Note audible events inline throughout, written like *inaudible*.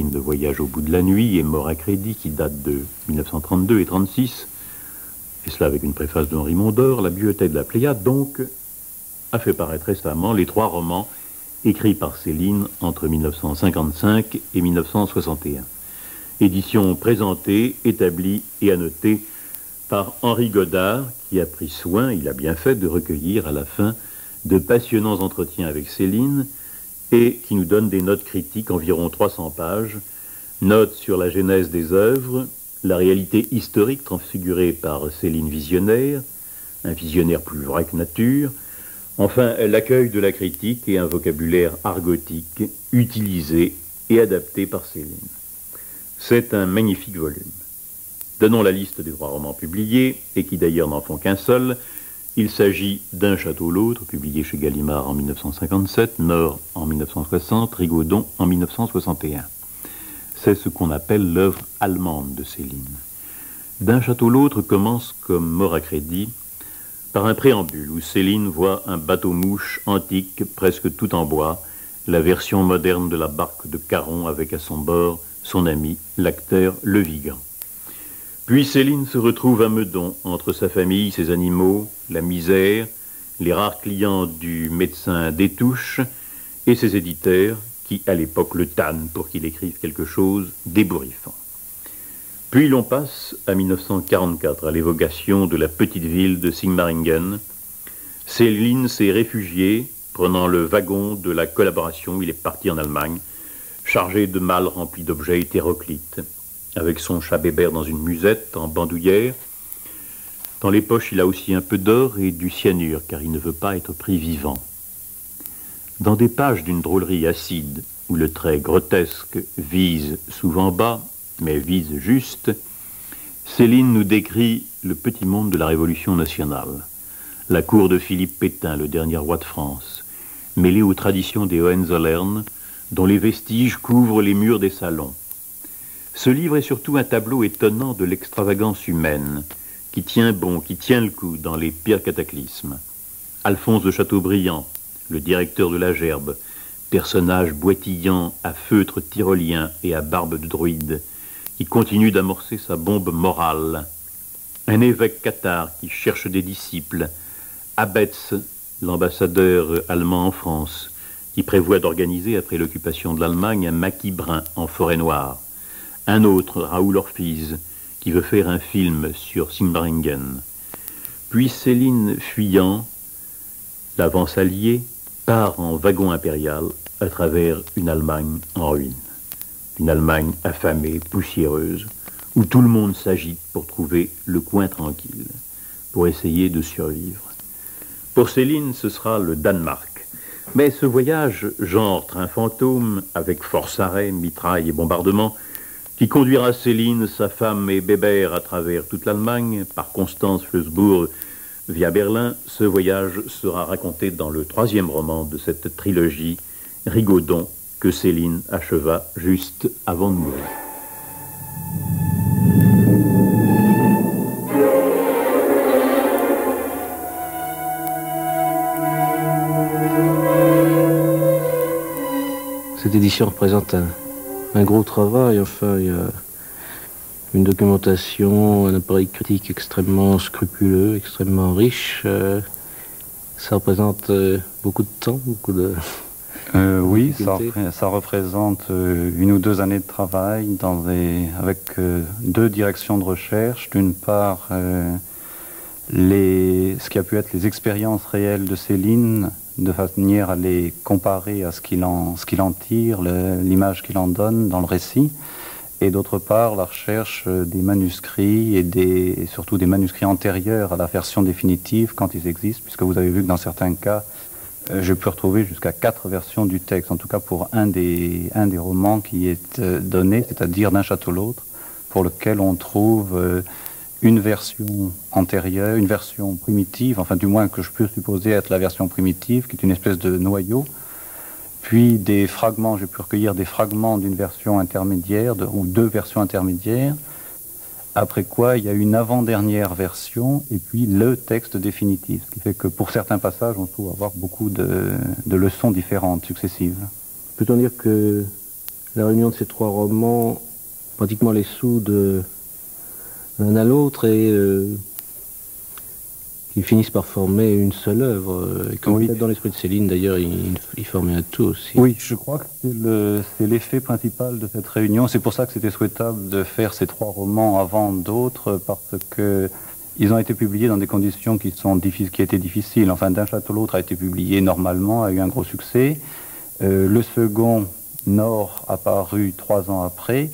de Voyage au bout de la nuit et Mort à crédit qui date de 1932 et 36, et cela avec une préface d'Henri Mondor, la bibliothèque de la Pléiade donc a fait paraître récemment les trois romans écrits par Céline entre 1955 et 1961. Édition présentée, établie et annotée par Henri Godard, qui a pris soin, il a bien fait, de recueillir à la fin de passionnants entretiens avec Céline et qui nous donne des notes critiques, environ 300 pages, notes sur la genèse des œuvres, la réalité historique transfigurée par Céline Visionnaire, un visionnaire plus vrai que nature, enfin l'accueil de la critique et un vocabulaire argotique utilisé et adapté par Céline. C'est un magnifique volume. Donnons la liste des trois romans publiés, et qui d'ailleurs n'en font qu'un seul, il s'agit d'un château l'autre, publié chez Gallimard en 1957, Nord en 1960, Rigaudon en 1961. C'est ce qu'on appelle l'œuvre allemande de Céline. D'un château l'autre commence comme mort à crédit par un préambule où Céline voit un bateau-mouche antique, presque tout en bois, la version moderne de la barque de Caron avec à son bord son ami, l'acteur Le Vigan. Puis Céline se retrouve à Meudon, entre sa famille, ses animaux, la misère, les rares clients du médecin Détouche et ses éditeurs qui, à l'époque, le tannent pour qu'il écrive quelque chose d'ébouriffant. Puis l'on passe à 1944, à l'évocation de la petite ville de Sigmaringen. Céline s'est réfugiée, prenant le wagon de la collaboration, il est parti en Allemagne, chargé de malles remplis d'objets hétéroclites avec son chat bébert dans une musette en bandoulière. Dans les poches, il a aussi un peu d'or et du cyanure, car il ne veut pas être pris vivant. Dans des pages d'une drôlerie acide, où le trait grotesque vise souvent bas, mais vise juste, Céline nous décrit le petit monde de la Révolution nationale. La cour de Philippe Pétain, le dernier roi de France, mêlée aux traditions des Hohenzollern, dont les vestiges couvrent les murs des salons. Ce livre est surtout un tableau étonnant de l'extravagance humaine, qui tient bon, qui tient le coup dans les pires cataclysmes. Alphonse de Chateaubriand, le directeur de la Gerbe, personnage boitillant à feutre tyrolien et à barbe de druide, qui continue d'amorcer sa bombe morale. Un évêque cathare qui cherche des disciples. Abetz, l'ambassadeur allemand en France, qui prévoit d'organiser, après l'occupation de l'Allemagne, un maquis brun en forêt noire. Un autre, Raoul Orphiz, qui veut faire un film sur Simbaringen. Puis Céline fuyant, l'avance alliée, part en wagon impérial à travers une Allemagne en ruine. Une Allemagne affamée, poussiéreuse, où tout le monde s'agite pour trouver le coin tranquille, pour essayer de survivre. Pour Céline, ce sera le Danemark. Mais ce voyage, genre train fantôme, avec force arrêt, mitraille et bombardement, qui conduira Céline, sa femme et Bébert à travers toute l'Allemagne, par Constance Flesbourg via Berlin. Ce voyage sera raconté dans le troisième roman de cette trilogie, Rigaudon, que Céline acheva juste avant de mourir. Cette édition représente un, un gros travail. Enfin, il y a une documentation, un appareil critique extrêmement scrupuleux, extrêmement riche. Euh, ça représente euh, beaucoup de temps, beaucoup de... Euh, oui, ça, ça, représente une ou deux années de travail dans avec deux directions de recherche. D'une part, les, ce qui a pu être les expériences réelles de Céline de manière à les comparer à ce qu'il en, en tire, l'image qu'il en donne dans le récit, et d'autre part la recherche euh, des manuscrits et, des, surtout des manuscrits antérieurs à la version définitive quand ils existent, puisque vous avez vu que dans certains cas, euh, je peux retrouver jusqu'à quatre versions du texte, en tout cas pour un des, un des romans qui est euh, donné, c'est-à-dire d'un château l'autre, pour lequel on trouve une version antérieure, une version primitive, enfin du moins que je peux supposer être la version primitive, qui est une espèce de noyau, puis des fragments, j'ai pu recueillir des fragments d'une version intermédiaire, ou deux versions intermédiaires, après quoi il y a une avant-dernière version, et puis le texte définitif, ce qui fait que pour certains passages, on trouve avoir beaucoup de, de leçons différentes, successives. Peut-on dire que la réunion de ces trois romans, pratiquement les sous de l'un à l'autre et euh, qui finissent par former une seule œuvre. Et comme Oui. peut-être dans l'esprit de Céline, d'ailleurs, il, il formait un tout aussi. Oui, je crois que c'est le- c'est l'effet principal de cette réunion. C'est pour ça que c'était souhaitable de faire ces trois romans avant d'autres, parce que ils ont été publiés dans des conditions qui sont difficiles, qui étaient difficiles. Enfin, d'un château l'autre a été publié normalement, a eu un gros succès. Euh, le second, Nord, a paru trois ans après.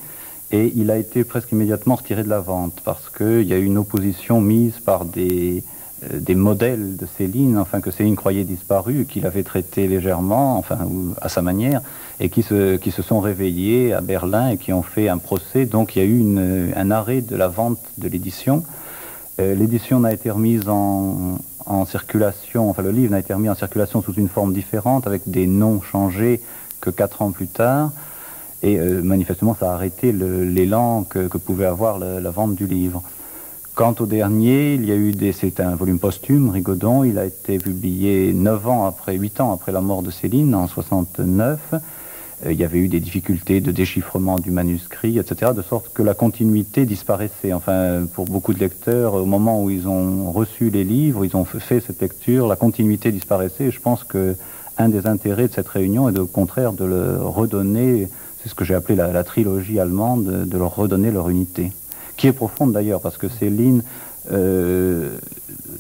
Et il a été presque immédiatement retiré de la vente parce qu'il y a eu une opposition mise par des, euh, des modèles de Céline, enfin que Céline croyait disparu, qu'il avait traité légèrement, enfin ou à sa manière, et qui se, qui se sont réveillés à Berlin et qui ont fait un procès. Donc il y a eu une- un arrêt de la vente de l'édition. Euh, L'édition n'a été remise en, en circulation, enfin le livre n'a été remis en circulation sous une forme différente, avec des noms changés que quatre ans plus tard. Et euh, manifestement, ça a arrêté l'élan que, pouvait avoir la vente du livre. Quant au dernier, il y a eu des, c'est un volume posthume, Rigaudon. Il a été publié neuf ans après, huit ans après la mort de Céline, en 69. Euh, il y avait eu des difficultés de déchiffrement du manuscrit, etc., de sorte que la continuité disparaissait. Enfin, pour beaucoup de lecteurs, au moment où ils ont reçu les livres, ils ont fait cette lecture, la continuité disparaissait. Je pense que un des intérêts de cette réunion est au contraire de le redonner, ce que j'ai appelé la, trilogie allemande, de, leur redonner leur unité, qui est profonde d'ailleurs, parce que Céline, euh,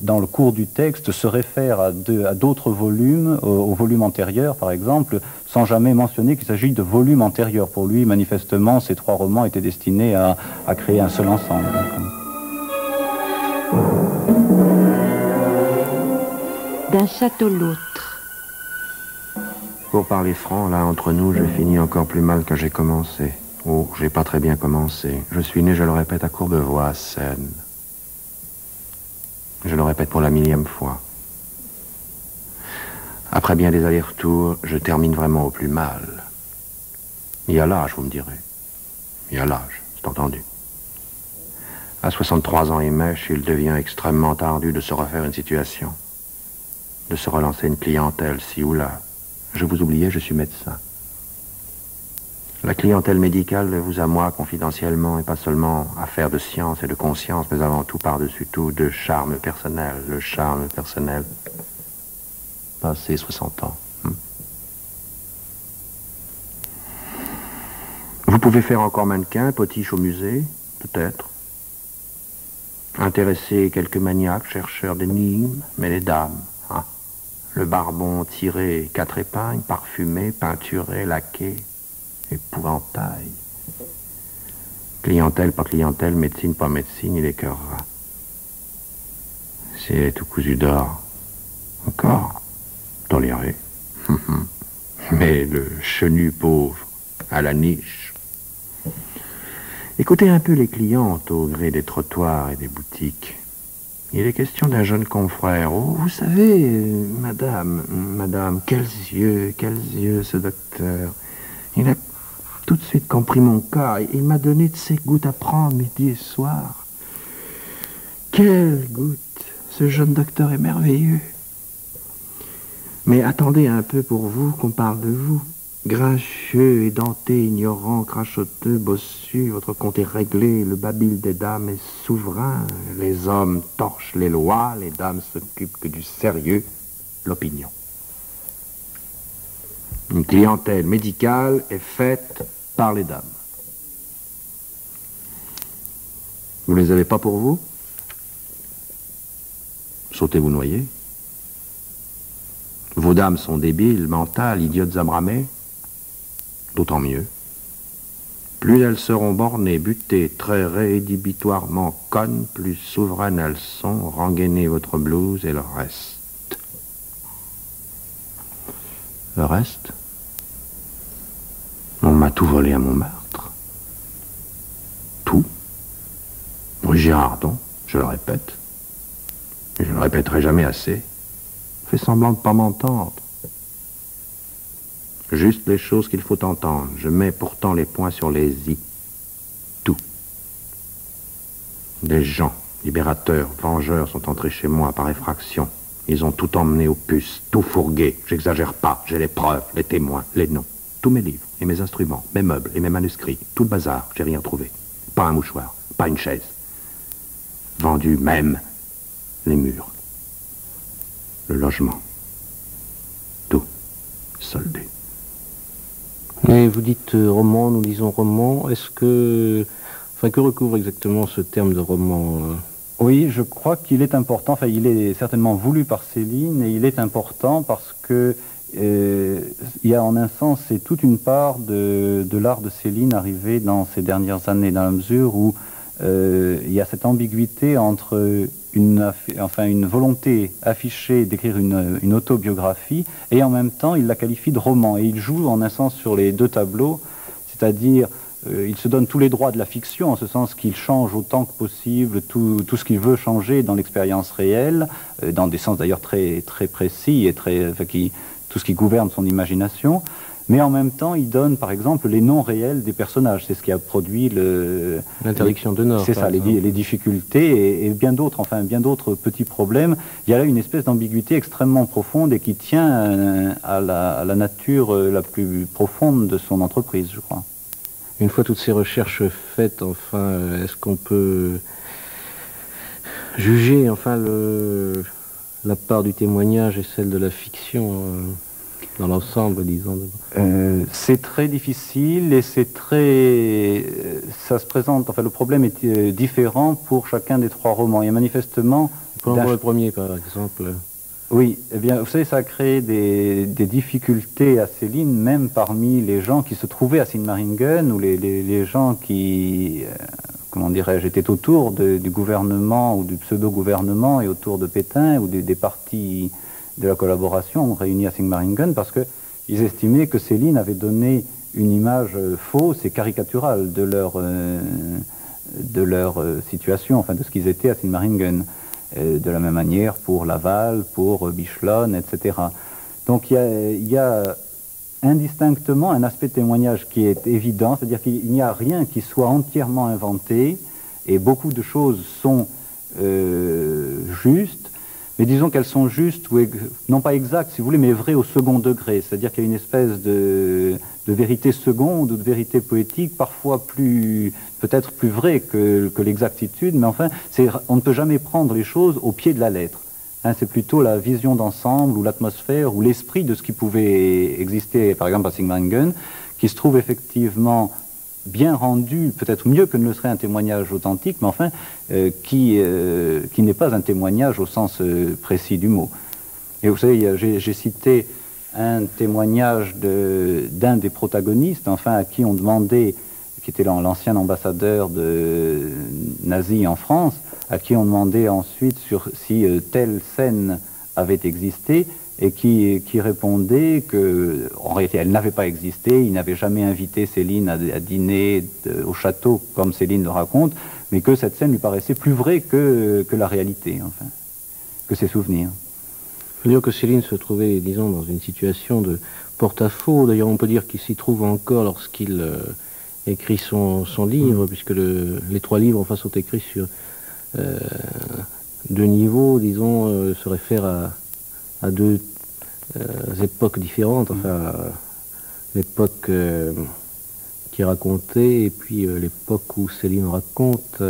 dans le cours du texte, se réfère à d'autres volumes, au, au volume antérieur par exemple, sans jamais mentionner qu'il s'agit de volumes antérieurs. Pour lui, manifestement, ces trois romans étaient destinés à, à créer un seul ensemble. D'un château l'autre. Pour parler franc, là, entre nous, j'ai fini encore plus mal que j'ai commencé. Oh, j'ai pas très bien commencé. Je suis né, je le répète, à Courbevoie, à Seine. Je le répète pour la millième fois. Après bien des allers-retours, je termine vraiment au plus mal. Il y a l'âge, vous me direz. Il y a l'âge, c'est entendu. À 63 ans et mèche, il devient extrêmement ardu de se refaire une situation, de se relancer une clientèle ci ou là. Je vous oubliais, je suis médecin. La clientèle médicale vous à moi, confidentiellement, est pas seulement affaire de science et de conscience, mais avant tout, par-dessus tout, de charme personnel. Le charme personnel. Passé 60 ans. hmm. Vous pouvez faire encore mannequin, potiche au musée, peut-être. Intéresser quelques maniaques, chercheurs d'énigmes, mais les dames, hein. Le barbon tiré, quatre épingles, parfumé, peinturé, laqué, épouvantail. Clientèle, pas clientèle, médecine, pas médecine, il écœurera. C'est tout cousu d'or. Encore Toléré. *laughs* Mais le chenu pauvre, à la niche. Écoutez un peu les clientes au gré des trottoirs et des boutiques. Il est question d'un jeune confrère. Oh, vous savez, madame, madame, quels yeux, quels yeux, ce docteur. Il a tout de suite compris mon cas. Il m'a donné de ses gouttes à prendre midi et soir. Quelles gouttes Ce jeune docteur est merveilleux. Mais attendez un peu pour vous qu'on parle de vous. Grincheux, édenté, ignorant, crachoteux, bossu, votre compte est réglé, le babil des dames est souverain, les hommes torchent les lois, les dames s'occupent que du sérieux, l'opinion. Une clientèle médicale est faite par les dames. Vous ne les avez pas pour vous? Sautez-vous noyer Vos dames sont débiles, mentales, idiotes à bramer D'autant mieux. Plus elles seront bornées, butées, très rédhibitoirement connes, plus souveraines elles sont, rengainez votre blouse et le reste. Le reste? On m'a tout volé à Montmartre. Tout. Rue Girardon, je le répète. Et je ne le répéterai jamais assez. Fais semblant de pas m'entendre. Juste les choses qu'il faut entendre. Je mets pourtant les points sur les i. Tout. Des gens, libérateurs, vengeurs, sont entrés chez moi par effraction. Ils ont tout emmené aux puces, tout fourgué. J'exagère pas, j'ai les preuves, les témoins, les noms. Tous mes livres et mes instruments, mes meubles et mes manuscrits, tout le bazar, j'ai rien trouvé. Pas un mouchoir, pas une chaise. Vendu même les murs, le logement, tout soldé. Vous dites euh, roman, nous disons roman. Est-ce que. Enfin, que recouvre exactement ce terme de roman euh? Oui, je crois qu'il est important, enfin il est certainement voulu par Céline et il est important parce que euh, il y a en un sens, c'est toute une part de, de l'art de Céline arrivée dans ces dernières années, dans la mesure où euh, il y a cette ambiguïté entre une, enfin, une volonté affichée d'écrire une, autobiographie et en même temps il la qualifie de roman. Et il joue en un sens sur les deux tableaux, c'est-à-dire euh, il se donne tous les droits de la fiction, en ce sens qu'il change autant que possible tout, ce qu'il veut changer dans l'expérience réelle, euh, dans des sens d'ailleurs très, très précis et très, qui, tout ce qui gouverne son imagination. Mais en même temps, il donne, par exemple, les noms réels des personnages. C'est ce qui a produit le, L'interdiction de Nord. c'est ça, les, di- les difficultés et, et bien d'autres, enfin bien d'autres petits problèmes. Il y a là une espèce d'ambiguïté extrêmement profonde et qui tient euh, à la, à la nature euh, la plus profonde de son entreprise, je crois. Une fois toutes ces recherches faites, enfin, euh, est-ce qu'on peut juger, enfin, le, la part du témoignage et celle de la fiction euh, dans l'ensemble, disons Euh, c'est très difficile et c'est très. euh, Ça se présente. Enfin, le problème est euh, différent pour chacun des trois romans. Et manifestement. Pour le premier, par exemple. Oui, eh bien, vous savez, ça a créé des, des difficultés à Céline, même parmi les gens qui se trouvaient à Sigmaringen, ou les, les- les gens qui, euh, comment dirais-je, étaient autour de- du gouvernement ou du pseudo-gouvernement et autour de Pétain ou des, des partis de la collaboration réunis à Sigmaringen, parce qu'ils estimaient que Céline avait donné une image euh, fausse et caricaturale de leur, euh, euh, situation, enfin de ce qu'ils étaient à Sigmaringen. Euh, de la même manière pour Laval, pour euh, Bichelon, etc. Donc il y a, indistinctement un aspect de témoignage qui est évident, c'est-à-dire qu'il n'y a rien qui soit entièrement inventé et beaucoup de choses sont justes, mais disons qu'elles sont justes, non pas exactes si vous voulez, mais vraies au second degré, c'est-à-dire qu'il y a une espèce de, vérité seconde ou de vérité poétique, parfois plus peut-être plus vraie que, l'exactitude, mais enfin, on ne peut jamais prendre les choses au pied de la lettre. Hein, c'est plutôt la vision d'ensemble ou l'atmosphère ou l'esprit de ce qui pouvait exister, par exemple à Sigmaringen, qui se trouve effectivement bien rendu, peut-être mieux que ne le serait un témoignage authentique, mais enfin, euh, qui, euh, qui n'est pas un témoignage au sens euh, précis du mot. Et vous savez, j'ai cité un témoignage d'un des protagonistes, enfin, à qui on demandait, qui était l'an- l'ancien ambassadeur de nazi en France, à qui on demandait ensuite sur si telle scène avait existé, et qui, qui répondait que, en réalité, elle n'avait pas existé, il n'avait jamais invité Céline à, à dîner de- au château, comme Céline le raconte, mais que cette scène lui paraissait plus vraie que, que la réalité, enfin, que ses souvenirs. Il faut dire que Céline se trouvait, disons, dans une situation de porte-à-faux. D'ailleurs, on peut dire qu'il s'y trouve encore lorsqu'il euh, écrit son, son livre, puisque le- les trois livres, enfin, sont écrits sur euh, deux niveaux, disons, euh, se réfèrent à, à deux euh, époques différentes. Enfin, l'époque euh, qui racontée et puis euh, l'époque où Céline raconte.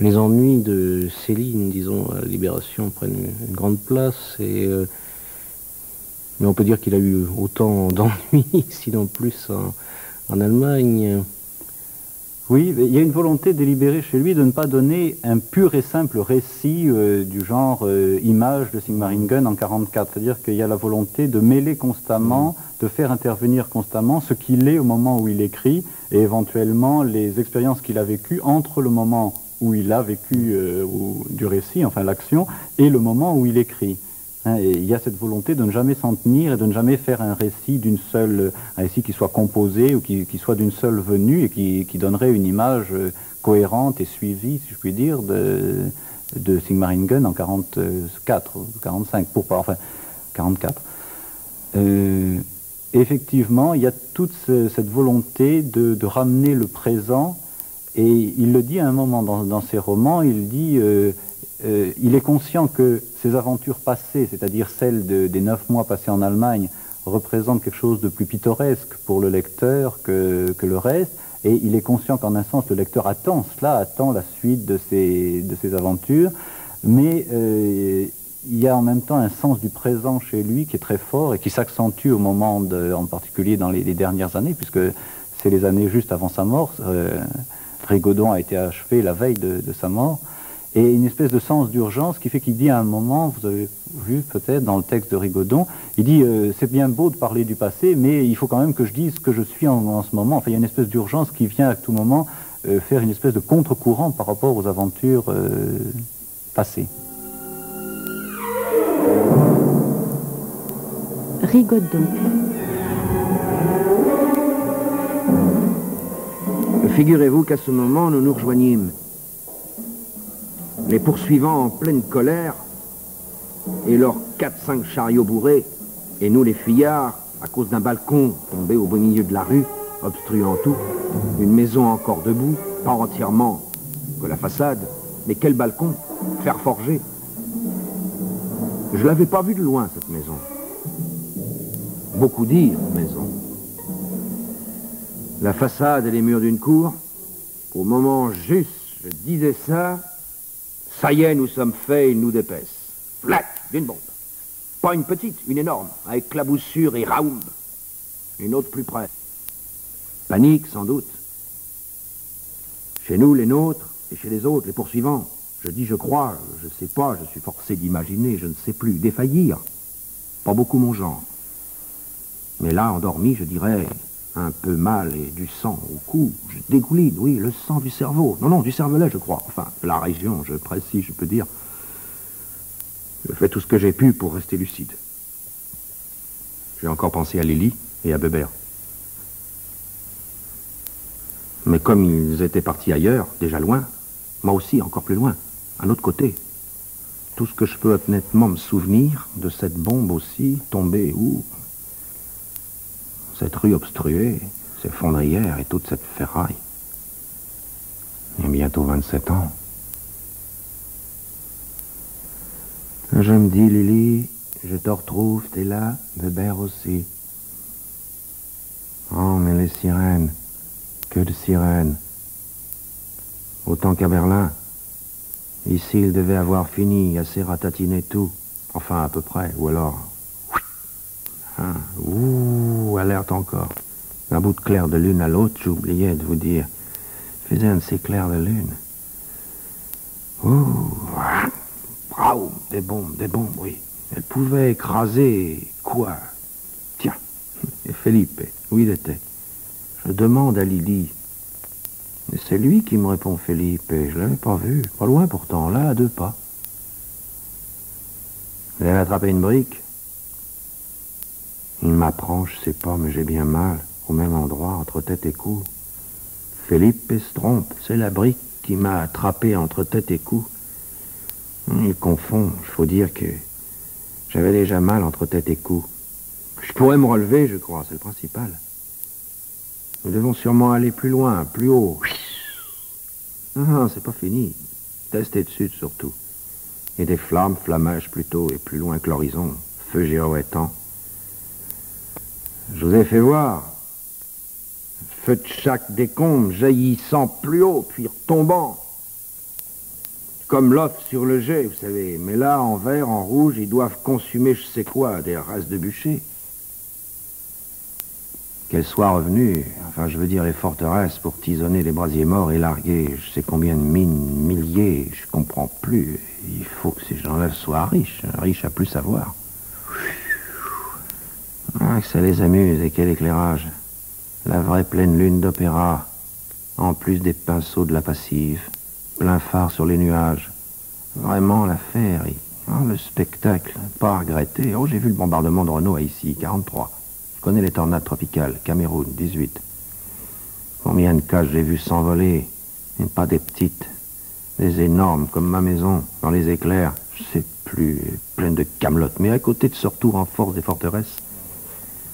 les ennuis de Céline, disons, à la Libération prennent une, grande place. Et, mais on peut dire qu'il a eu autant *laughs* d'ennuis, sinon plus, en Allemagne. Oui, il y a une volonté délibérée chez lui de ne pas donner un pur et simple récit euh, du genre euh, image de Sigmaringen en 44. C'est-à-dire qu'il y a la volonté de mêler constamment, de faire intervenir constamment ce qu'il est au moment où il écrit et éventuellement les expériences qu'il a vécues entre le moment où il a vécu euh, du récit, enfin l'action, et le moment où il écrit. Hein, il y a cette volonté de ne jamais s'en tenir et de ne jamais faire un récit d'une seule, un récit qui soit composé ou qui, qui soit d'une seule venue et qui, qui donnerait une image euh, cohérente et suivie, si je puis dire, de, de Sigmaringen en 44 ou 45, pour pas, enfin 44. Euh, effectivement, il y a toute ce- cette volonté de, de ramener le présent et il le dit à un moment dans, dans ses romans, il dit, euh, euh, il est conscient que ses aventures passées, c'est-à-dire celles de- des neuf mois passés en Allemagne, représente quelque chose de plus pittoresque pour le lecteur que, le reste. Et il est conscient qu'en un sens, le lecteur attend cela, attend la suite de ses, aventures. Mais euh, il y a en même temps un sens du présent chez lui qui est très fort et qui s'accentue au moment, en particulier dans les, dernières années, puisque c'est les années juste avant sa mort. Euh, Rigaudon a été achevé la veille de, sa mort. Et une espèce de sens d'urgence qui fait qu'il dit à un moment, vous avez vu peut-être dans le texte de Rigaudon, il dit euh, c'est bien beau de parler du passé, mais il faut quand même que je dise ce que je suis en, en ce moment. Enfin, il y a une espèce d'urgence qui vient à tout moment euh, faire une espèce de contre-courant par rapport aux aventures euh, passées. Rigaudon. Figurez-vous qu'à ce moment, nous nous rejoignîmes. Les poursuivants en pleine colère, et leurs 4-5 chariots bourrés, et nous les fuyards, à cause d'un balcon tombé au beau milieu de la rue, obstruant tout, une maison encore debout, pas entièrement que la façade, mais quel balcon, fer forgé. Je l'avais pas vue de loin, cette maison. Beaucoup dire, maison. La façade et les murs d'une cour, au moment juste, je disais ça, ça y est, nous sommes faits, il nous dépaisse. Flac, d'une bombe. Pas une petite, une énorme, avec claboussure et raoum. Une autre plus près. Panique, sans doute. Chez nous, les nôtres, et chez les autres, les poursuivants. Je dis je crois, je sais pas, je suis forcé d'imaginer, je ne sais plus. Défaillir. Pas beaucoup mon genre. Mais là, endormi, je dirais, un peu mal et du sang au cou. Je dégouline, oui, le sang du cerveau. Non, non, du cervelet, je crois. Enfin, la région, je précise, je peux dire. Je fais tout ce que j'ai pu pour rester lucide. J'ai encore pensé à Lily et à Bébert. Mais comme ils étaient partis ailleurs, déjà loin, moi aussi encore plus loin, à l'autre côté, tout ce que je peux honnêtement me souvenir de cette bombe aussi, tombée où Cette rue obstruée, ces fondrières et toute cette ferraille. A bientôt 27 ans. Je me dis, Lily, je te retrouve, t'es là, Bébert aussi. Oh, mais les sirènes, que de sirènes. Autant qu'à Berlin. Ici, il devait avoir fini, assez ratatiné tout. Enfin, à peu près, ou alors... Ah, ouh, alerte encore. Un bout de clair de lune à l'autre, j'oubliais de vous dire. Faisait un de ces clairs de lune. Ouh, Braum, des bombes, des bombes, oui. Elle pouvait écraser quoi? Tiens, *laughs* et Felipe, où il était? Je demande à Lydie. Et c'est lui qui me répond, Felipe. Je l'avais pas vu. Pas loin pourtant, là, à deux pas. Vous avez attrapé une brique? Il m'apprend, je sais pas, mais j'ai bien mal. Au même endroit, entre tête et cou. Felipe se trompe. C'est la brique qui m'a attrapé entre tête et cou. Il confond. Il faut dire que j'avais déjà mal entre tête et cou. Je pourrais me relever, je crois, c'est le principal. Nous devons sûrement aller plus loin, plus haut. Ah, c'est pas fini. Tester de surtout. Et des flammes, flammages plutôt, et plus loin que l'horizon, feu girouettant. Je vous ai fait voir. Feu de chaque décombre jaillissant plus haut, puis retombant. Comme l'off sur le jet, vous savez. Mais là, en vert, en rouge, ils doivent consumer je sais quoi, des races de bûcher. Qu'elles soient revenues, enfin je veux dire les forteresses pour tisonner les brasiers morts et larguer je sais combien de mines, milliers, je comprends plus. Il faut que ces gens-là soient riches, riches à plus savoir. Ah, que ça les amuse et quel éclairage. La vraie pleine lune d'opéra, en plus des pinceaux de la passive, plein phare sur les nuages. Vraiment la féerie. Oh, le spectacle, pas à regretter. Oh, j'ai vu le bombardement de Renault à ici, 43. Je connais les tornades tropicales, Cameroun, 18. Combien de cas j'ai vu s'envoler, et pas des petites, des énormes, comme ma maison, dans les éclairs, je sais plus, pleine de camelotes, mais à côté de ce retour en force des forteresses,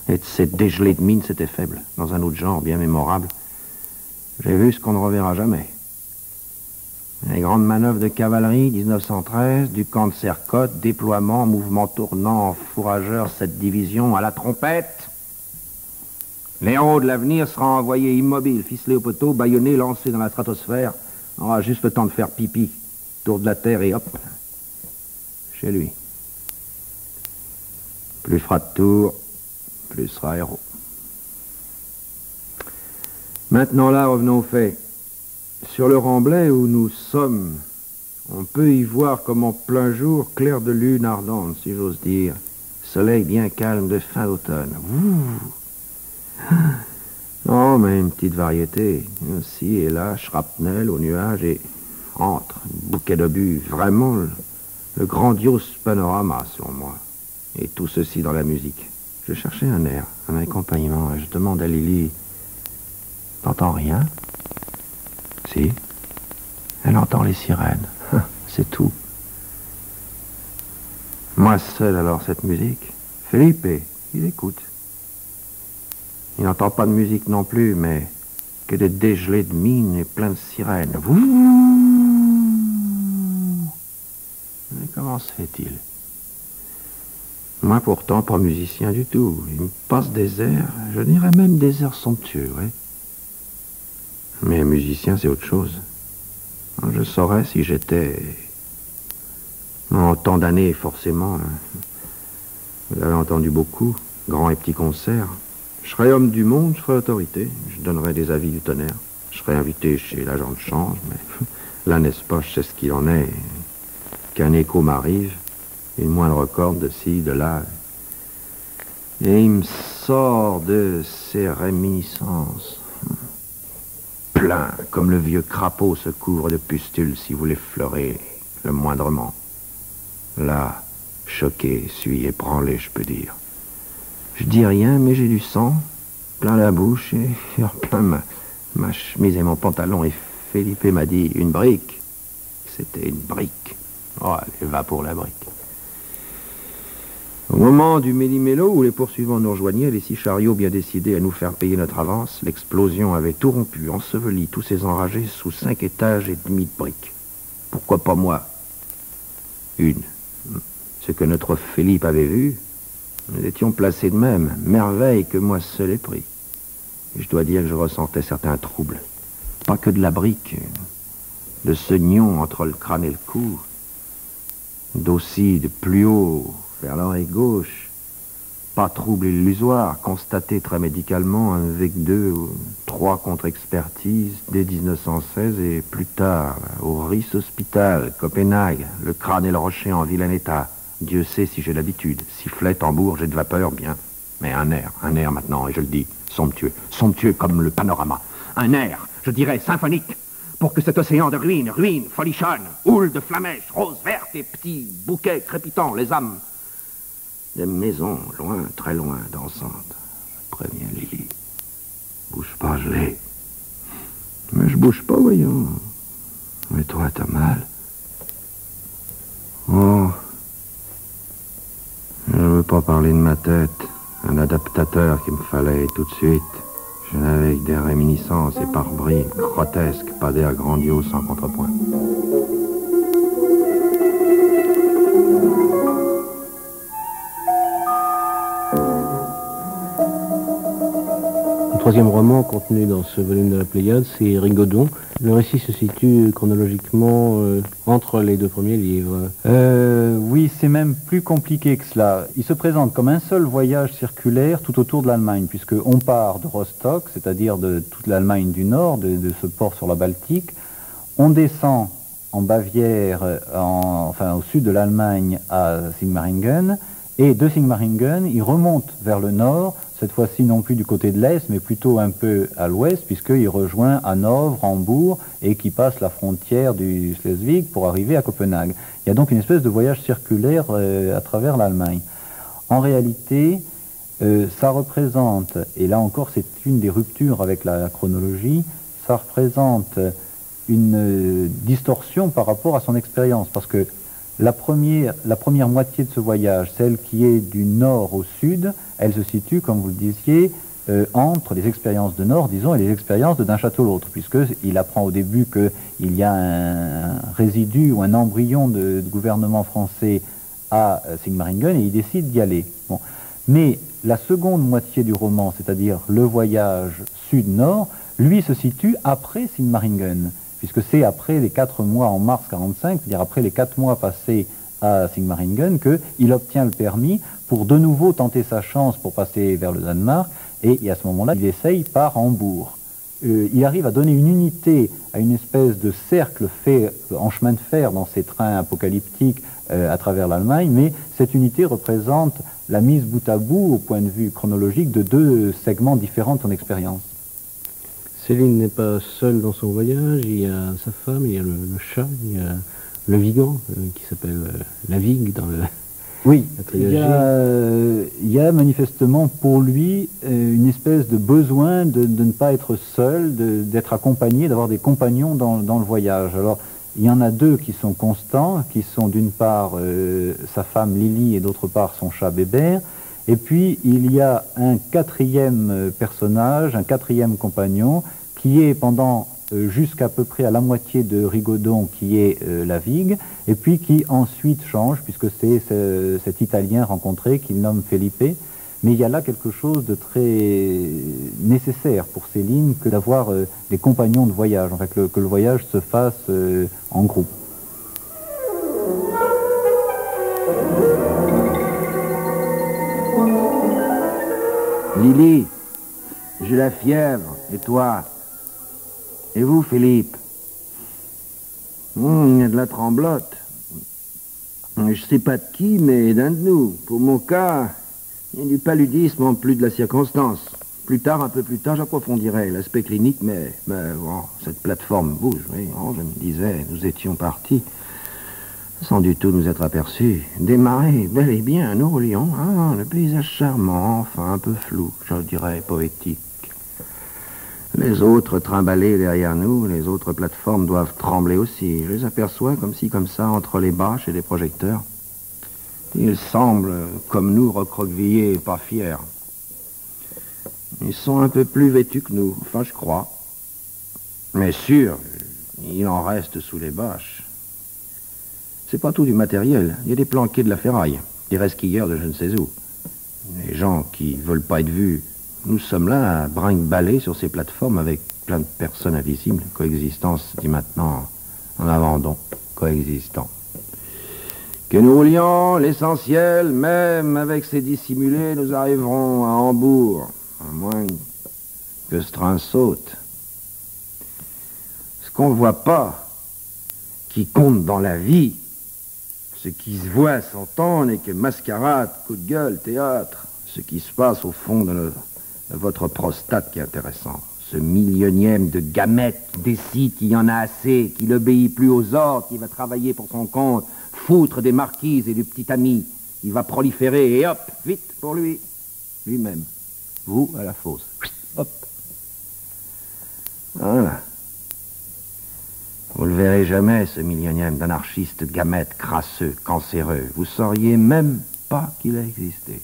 et de ces dégelés de mines, c'était faible, dans un autre genre bien mémorable. J'ai vu ce qu'on ne reverra jamais. Les grandes manœuvres de cavalerie, 1913, du camp de Sercotte, déploiement, mouvement tournant, fourrageur, cette division à la trompette. L'héros de l'avenir sera envoyé immobile, ficelé au poteau, bâillonné, lancé dans la stratosphère. On aura juste le temps de faire pipi, tour de la terre et hop, chez lui. Plus fera de tour, plus héros. Maintenant là, revenons aux faits. Sur le Remblai où nous sommes, on peut y voir comme en plein jour, clair de lune ardente, si j'ose dire. Soleil bien calme de fin d'automne. Non, mais une petite variété. Ci et là, shrapnel au nuage et entre, bouquet d'obus. Vraiment le, le grandiose panorama, selon moi. Et tout ceci dans la musique. Je cherchais un air, un accompagnement, et je demande à Lily T'entends rien? Si. Elle entend les sirènes. C'est tout. Moi seul alors cette musique. Felipe, il écoute. Il n'entend pas de musique non plus, mais que des dégelés de mines et plein de sirènes. Mais comment se fait-il? Moi pourtant pas musicien du tout. Il me passe des airs, je dirais même des airs somptueux, oui. Mais musicien, c'est autre chose. Je saurais si j'étais... En tant d'années, forcément. hein. Vous avez entendu beaucoup, grands et petits concerts. Je serais homme du monde, je ferais autorité. Je donnerais des avis du tonnerre. Je serais invité chez l'agent de change, mais *laughs* là, n'est-ce pas, je sais ce qu'il en est. Qu'un écho m'arrive, une moindre corde de ci, de là. Et il me sort de ces réminiscences plein, comme le vieux crapaud se couvre de pustules si vous l'effleurez le moindrement. Là, choqué, suis ébranlé, je peux dire. Je dis rien, mais j'ai du sang, plein la bouche et plein ma, chemise et mon pantalon. Et Felipe m'a dit une brique. C'était une brique. Oh, allez, va pour la brique. Au moment du méli-mélo où les poursuivants nous rejoignaient, les six chariots bien décidés à nous faire payer notre avance, l'explosion avait tout rompu, enseveli tous ces enragés sous cinq étages et demi de briques. Pourquoi pas moi? Une. Ce que notre Philippe avait vu, nous étions placés de même, merveille que moi seul ai pris. Et je dois dire que je ressentais certains troubles. Pas que de la brique, de ce nion entre le crâne et le cou, d'aussi de plus haut vers l'oreille gauche. Pas trouble illusoire, constaté très médicalement avec deux ou trois contre-expertises dès 1916 et plus tard au RIS Hospital, Copenhague, le crâne et le rocher en vilain état. Dieu sait si j'ai l'habitude. Sifflet, tambour, jet de vapeur, bien. Mais un air, un air maintenant, et je le dis, somptueux, somptueux comme le panorama. Un air, je dirais, symphonique, pour que cet océan de ruines, ruines, folichonne, houle de flamèches, roses vertes et petits bouquets crépitants, les âmes des maisons, loin, très loin, dansantes. Préviens Lily. Bouge pas, je l'ai. Mais je bouge pas, voyons. Mais toi, t'as mal. Oh. Je veux pas parler de ma tête. Un adaptateur qu'il me fallait tout de suite. Je n'avais que des réminiscences et par bribes, grotesques, pas d'air grandiose sans contrepoint. Troisième roman contenu dans ce volume de la Pléiade, c'est Rigaudon. Le récit se situe chronologiquement euh, entre les deux premiers livres. Euh, oui, c'est même plus compliqué que cela. Il se présente comme un seul voyage circulaire tout autour de l'Allemagne, puisqu'on part de Rostock, c'est-à-dire de toute l'Allemagne du Nord, de, ce port sur la Baltique. On descend en Bavière, en, enfin au sud de l'Allemagne, à Sigmaringen, et de Sigmaringen, il remonte vers le nord, cette fois-ci non plus du côté de l'Est, mais plutôt un peu à l'Ouest, puisqu'il rejoint Hanovre, Hambourg, et qui passe la frontière du Schleswig pour arriver à Copenhague. Il y a donc une espèce de voyage circulaire euh, à travers l'Allemagne. En réalité, euh, ça représente, et là encore c'est une des ruptures avec la chronologie, ça représente une euh, distorsion par rapport à son expérience, parce que la première, moitié de ce voyage, celle qui est du nord au sud, elle se situe, comme vous le disiez, euh, entre les expériences de Nord, disons, et les expériences d'un château l'autre, puisqu'il apprend au début qu'il y a un résidu ou un embryon de, gouvernement français à euh, Sigmaringen et il décide d'y aller. Mais la seconde moitié du roman, c'est-à-dire le voyage sud-nord, lui se situe après Sigmaringen, puisque c'est après les quatre mois en mars 45, c'est-à-dire après les quatre mois passés à Sigmaringen, qu'il obtient le permis pour de nouveau tenter sa chance pour passer vers le Danemark, et, à ce moment-là, il essaye par Hambourg. Euh, il arrive à donner une unité à une espèce de cercle fait en chemin de fer dans ces trains apocalyptiques euh, à travers l'Allemagne, mais cette unité représente la mise bout à bout, au point de vue chronologique, de deux segments différents de son expérience. Céline n'est pas seule dans son voyage, il y a sa femme, il y a le, chat, il y a le Vigan, euh, qui s'appelle la Vigue dans le, oui, euh, il y, a, manifestement pour lui euh, une espèce de besoin de, ne pas être seul, d'être accompagné, d'avoir des compagnons dans, le voyage. Alors, il y en a deux qui sont constants, qui sont d'une part euh, sa femme Lily et d'autre part son chat Bébert. Et puis, il y a un quatrième personnage, un quatrième compagnon, qui est pendant euh, jusqu'à peu près à la moitié de Rigaudon qui est euh, la Vigue, et puis qui ensuite change, puisque c'est cet Italien rencontré qu'il nomme Felipe. Mais il y a là quelque chose de très nécessaire pour Céline que d'avoir euh, des compagnons de voyage, en fait, que le voyage se fasse en groupe. Lily, j'ai la fièvre, et toi? Et vous, Philippe? Hmm, Il y a de la tremblote. Je sais pas de qui, mais d'un de nous. Pour mon cas, il y a du paludisme en plus de la circonstance. Plus tard, un peu plus tard, j'approfondirai l'aspect clinique, mais, bon, cette plateforme bouge, oui. je me disais, nous étions partis sans du tout nous être aperçus. Démarrer bel et bien nous Lyon, hein, le paysage charmant, enfin un peu flou, je dirais poétique. Les autres trimballés derrière nous, les autres plateformes doivent trembler aussi. Je les aperçois comme ci, comme ça, entre les bâches et les projecteurs. Ils semblent, comme nous, recroquevillés et pas fiers. Ils sont un peu plus vêtus que nous, enfin je crois. Mais sûr, il en reste sous les bâches. C'est pas tout du matériel. Il y a des planqués de la ferraille, des resquilleurs de je ne sais où. Les gens qui veulent pas être vus nous sommes là à brinque-baller sur ces plateformes avec plein de personnes invisibles. Coexistence dit maintenant en abandon, coexistant. Que nous roulions, l'essentiel, même avec ces dissimulés, nous arriverons à Hambourg, à moins que ce train saute. Ce qu'on ne voit pas, qui compte dans la vie, ce qui se voit s'entend n'est que mascarade, coup de gueule, théâtre, ce qui se passe au fond de votre prostate qui est intéressant. Ce millionième de gamètes qui décide qu'il y en a assez, qui n'obéit plus aux ordres, qui va travailler pour son compte, foutre des marquises et du petit ami. Il va proliférer et hop, vite pour lui. Lui-même. Vous à la fosse. Hop. Voilà. Vous le verrez jamais, ce millionième d'anarchiste gamète crasseux, cancéreux. Vous sauriez même pas qu'il a existé.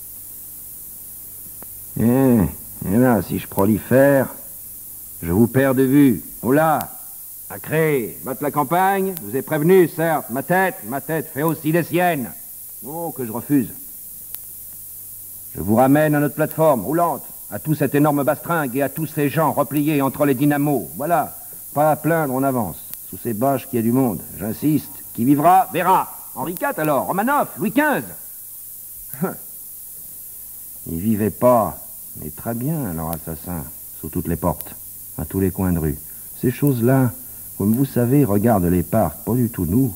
Eh, et là, si je prolifère, je vous perds de vue. Là À créer, battre la campagne, je vous ai prévenu, certes. Ma tête, ma tête fait aussi les siennes. Oh, que je refuse. Je vous ramène à notre plateforme roulante, à tout cet énorme bastringue et à tous ces gens repliés entre les dynamos. Voilà, pas à plaindre, on avance. Sous ces bâches qu'il y a du monde, j'insiste. Qui vivra, verra. Henri IV alors, Romanov, Louis XV. Il vivait pas, mais très bien, leur assassin, sous toutes les portes, à tous les coins de rue. Ces choses-là, comme vous savez, regardent les parcs, pas du tout nous.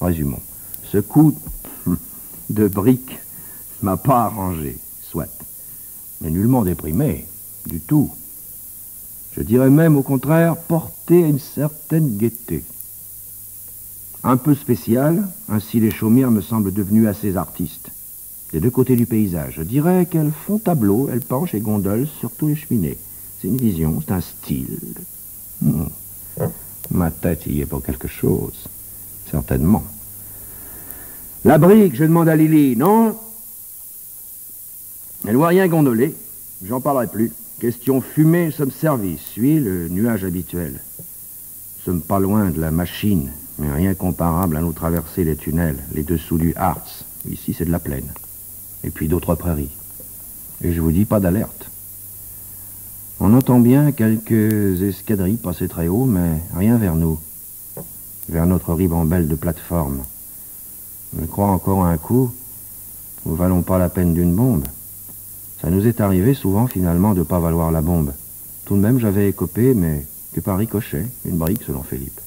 Résumons. Ce coup *laughs* de brique m'a pas arrangé, soit. Mais nullement déprimé, du tout. Je dirais même, au contraire, porté à une certaine gaieté. Un peu spécial, ainsi les chaumières me semblent devenus assez artistes des deux côtés du paysage. Je dirais qu'elles font tableau, elles penchent et gondolent sur tous les cheminées. C'est une vision, c'est un style. Hmm. Ma tête y est pour quelque chose. Certainement. La brique, je demande à Lily, non? Elle ne voit rien gondoler. J'en parlerai plus. Question fumée, sommes servis. Suis le nuage habituel. Sommes pas loin de la machine, mais rien comparable à nous traverser les tunnels, les dessous du Harz. Ici, c'est de la plaine. Et puis d'autres prairies. Et je vous dis pas d'alerte. On entend bien quelques escadrilles passer très haut, mais rien vers nous. Vers notre ribambelle de plateforme. Je crois encore un coup, nous valons pas la peine d'une bombe. Ça nous est arrivé souvent finalement de pas valoir la bombe. Tout de même j'avais écopé, mais que par ricochet, une brique selon Philippe.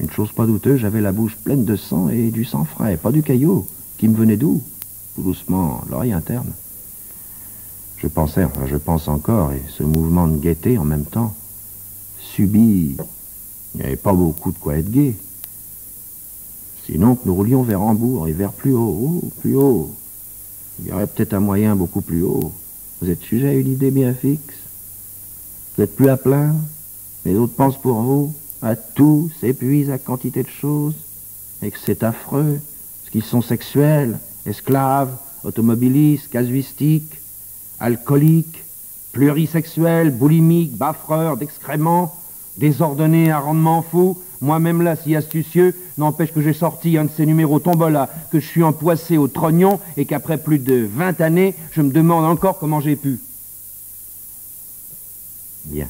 Une chose pas douteuse, j'avais la bouche pleine de sang et du sang frais, pas du caillou, qui me venait d'où? Tout doucement, l'oreille interne. Je pensais, enfin je pense encore, et ce mouvement de gaieté en même temps, subit, il n'y avait pas beaucoup de quoi être gai. Sinon que nous roulions vers Hambourg et vers plus haut, oh, plus haut. Il y aurait peut-être un moyen beaucoup plus haut. Vous êtes sujet à une idée bien fixe. Vous n'êtes plus à plaindre. Les autres pensent pour vous à tout, s'épuisent à quantité de choses, et que c'est affreux, parce qu'ils sont sexuels, esclaves, automobilistes, casuistiques, alcooliques, plurisexuels, boulimiques, baffreurs d'excréments, désordonnés à rendement fou, moi-même là, si astucieux, n'empêche que j'ai sorti un de ces numéros tombola, que je suis empoissé au trognon et qu'après plus de 20 années, je me demande encore comment j'ai pu. Bien.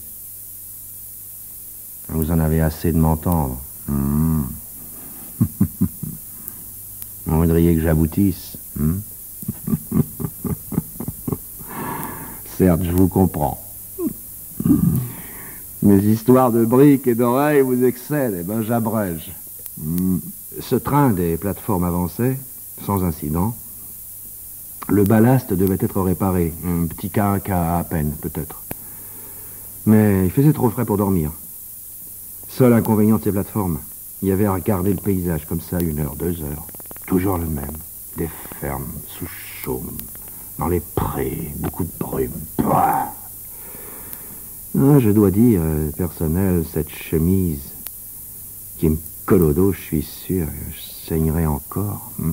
Vous en avez assez de m'entendre. Hmm. *laughs* Vous voudriez que j'aboutisse hmm? *laughs* Certes, je vous comprends. Mes histoires de briques et d'oreilles vous excèdent, et eh ben j'abrège. Hmm. Ce train des plateformes avançait, sans incident. Le ballast devait être réparé, un petit cas à peine, peut-être. Mais il faisait trop frais pour dormir. Seul inconvénient de ces plateformes, il y avait à regarder le paysage comme ça, une heure, deux heures. Toujours le même. Des fermes sous chaume, dans les prés, beaucoup de brume. Ah, je dois dire, euh, personnel, cette chemise qui me colle au dos, je suis sûr, je saignerai encore. Hmm.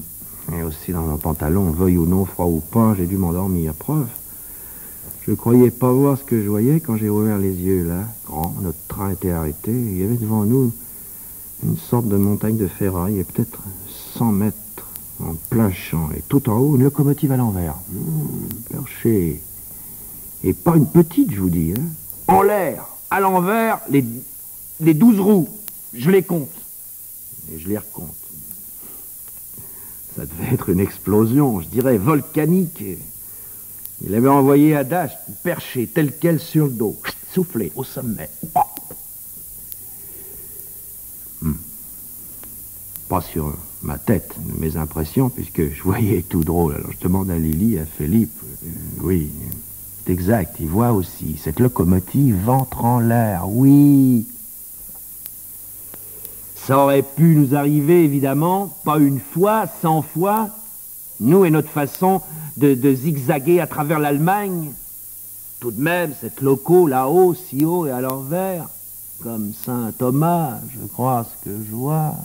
Et aussi dans un pantalon, veuille ou non, froid ou pas, j'ai dû m'endormir. Preuve. Je croyais pas voir ce que je voyais quand j'ai ouvert les yeux là. Grand, notre train était arrêté. Il y avait devant nous une sorte de montagne de ferraille, et peut-être 100 mètres en plein champ. Et tout en haut, une locomotive à l'envers. Mmh, perché. Et pas une petite, je vous dis. Hein en l'air, à l'envers, les, les douze roues. Je les compte. Et je les recompte. Ça devait être une explosion, je dirais, volcanique. Il avait envoyé à Dash perché tel quel sur le dos, soufflé au sommet. Hmm. Pas sur ma tête, mes impressions, puisque je voyais tout drôle. Alors je demande à Lily, à Philippe, euh, oui, exact, il voit aussi. Cette locomotive ventre en l'air, oui. Ça aurait pu nous arriver, évidemment, pas une fois, cent fois. Nous et notre façon de, zigzaguer à travers l'Allemagne. Tout de même, cette loco là-haut, si haut et à l'envers, comme Saint Thomas, je crois ce que je vois.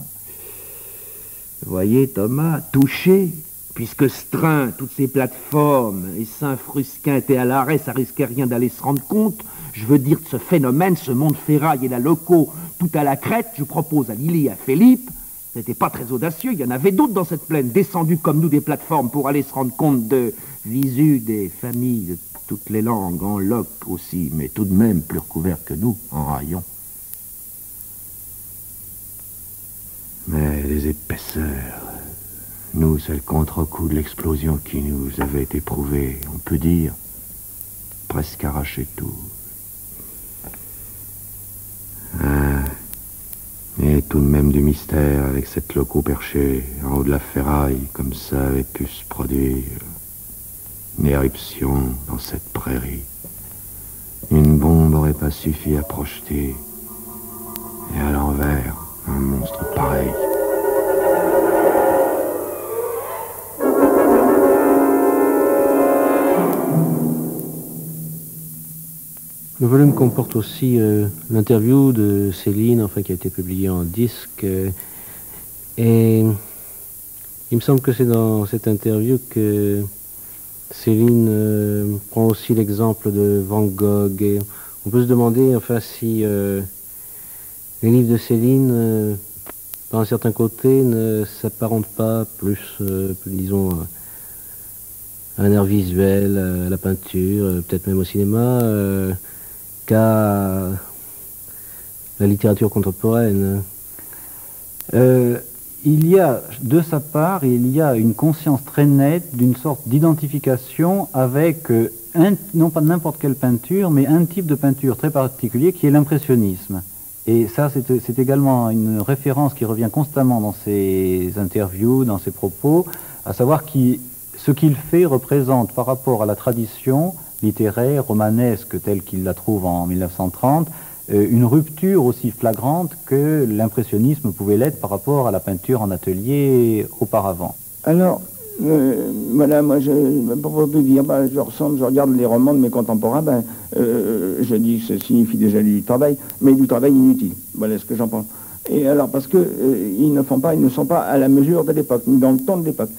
Voyez Thomas, touché, Puisque ce train, toutes ces plateformes et Saint-Frusquin étaient à l'arrêt, ça risquait rien d'aller se rendre compte. Je veux dire de ce phénomène, ce monde ferraille et la loco, tout à la crête, je propose à Lily et à Philippe, c'était pas très audacieux, il y en avait d'autres dans cette plaine, descendus comme nous des plateformes pour aller se rendre compte de visu des familles de toutes les langues, en loc aussi, mais tout de même plus recouverts que nous, en rayon. Mais les épaisseurs, nous, c'est le contre-coup de l'explosion qui nous avait éprouvé, on peut dire, presque arraché tout. Ah, et tout de même du mystère avec cette loco perchée en haut de la ferraille, comme ça avait pu se produire. Une éruption dans cette prairie. Une bombe n'aurait pas suffi à projeter. Et à l'envers, un monstre pareil. Le volume comporte aussi euh, l'interview de Céline, enfin qui a été publiée en disque. Euh, et il me semble que c'est dans cette interview que Céline prend aussi l'exemple de Van Gogh. Et on peut se demander enfin si les livres de Céline, par un certain côté, ne s'apparentent pas plus, disons, à un air visuel, à la peinture, peut-être même au cinéma, qu'à la littérature contemporaine. Euh, il y a, de sa part, il y a une conscience très nette d'une sorte d'identification avec, euh, non pas n'importe quelle peinture, mais un type de peinture très particulier qui est l'impressionnisme. Et ça, c'est également une référence qui revient constamment dans ses interviews, dans ses propos, à savoir que ce qu'il fait représente par rapport à la tradition littéraire, romanesque, telle qu'il la trouve en 1930, euh, une rupture aussi flagrante que l'impressionnisme pouvait l'être par rapport à la peinture en atelier auparavant. Alors, euh, voilà, moi, je, pour tout dire, bah, je ressemble, je regarde les romans de mes contemporains, ben, euh, je dis que ça signifie déjà du travail, mais du travail inutile. Voilà ce que j'en pense. Et alors, parce que ils ne font pas, ils ne sont pas à la mesure de l'époque, ni dans le temps de l'époque.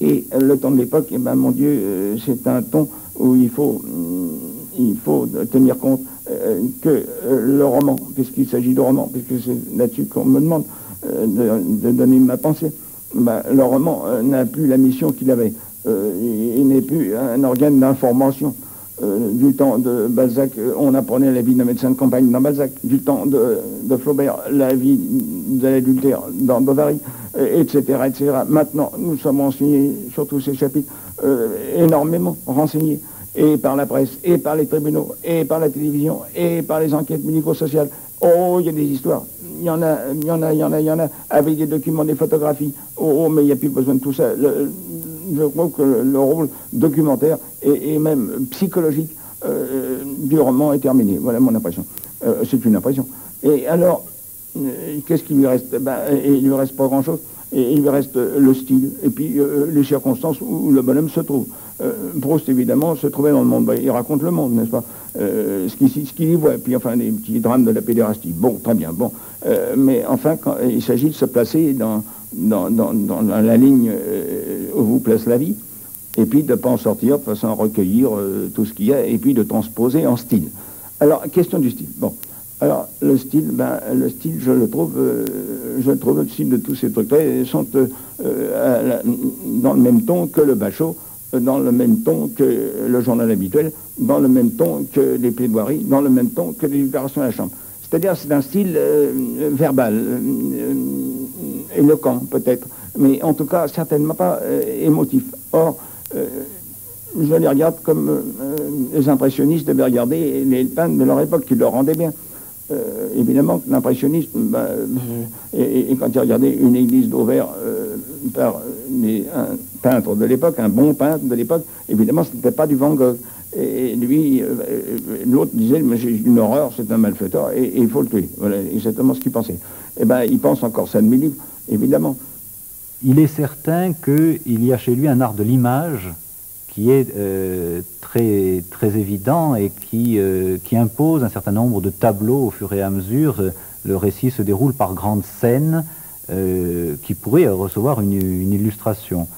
Et le temps de l'époque, eh ben, mon Dieu, c'est un ton où il faut, il faut tenir compte euh, que euh, le roman, puisqu'il s'agit de roman, puisque c'est là-dessus qu'on me demande euh, de, donner ma pensée, bah, le roman n'a plus la mission qu'il avait. il, n'est plus un organe d'information. du temps de Balzac, on apprenait la vie d'un médecin de campagne dans Balzac. Du temps de, Flaubert, la vie de l'adultère dans Bovary, etc., etc. Maintenant, nous sommes renseignés sur tous ces chapitres, énormément renseignés et par la presse, et par les tribunaux, et par la télévision, et par les enquêtes médico-sociales. Oh, il y a des histoires. Il y en a, il y en a, il y en a, il y en a, avec des documents, des photographies. Oh, oh mais il n'y a plus besoin de tout ça. je crois que le, rôle documentaire et, même psychologique euh, du roman est terminé. Voilà mon impression. Euh, c'est une impression. Et alors, euh, qu'est-ce qu'il lui reste? Ben, Il lui reste pas grand-chose. Et il lui reste le style, et puis les circonstances où le bonhomme se trouve. Euh, Proust, évidemment, se trouvait dans le monde. Bah, il raconte le monde, n'est-ce pas? Euh, Ce qu'il y voit. Puis, enfin, les petits drames de la pédérastie. Bon, très bien, bon. Euh, mais enfin, quand il s'agit de se placer dans, dans, la ligne où vous place la vie, et puis de ne pas en sortir de façon à recueillir tout ce qu'il y a, et puis de transposer en style. Alors, question du style. Bon. Alors, le style, ben, le style, je le trouve, je trouve le style de tous ces trucs-là sont dans le même ton que le bachot dans le même ton que le journal habituel, dans le même ton que les plaidoiries, dans le même ton que les libérations à la Chambre. C'est-à-dire c'est un style euh, verbal, euh, éloquent peut-être, mais en tout cas certainement pas euh, émotif. Or, je les regarde comme les impressionnistes devaient regarder les peintres de leur époque, qui leur rendaient bien. Évidemment que l'impressionnisme, ben, et, quand ils regardaient une église d'Auvers par les, un peintre de l'époque, un bon peintre de l'époque, évidemment, ce n'était pas du Van Gogh. Et lui, euh, l'autre disait, mais j'ai une horreur, c'est un malfaiteur, et, il faut le tuer. Voilà exactement ce qu'il pensait. Eh bien, il pense encore ça de mes livres, évidemment. Il est certain qu'il y a chez lui un art de l'image qui est euh, très, très évident et qui, euh, qui impose un certain nombre de tableaux au fur et à mesure. Le récit se déroule par grandes scènes qui pourraient recevoir une, illustration.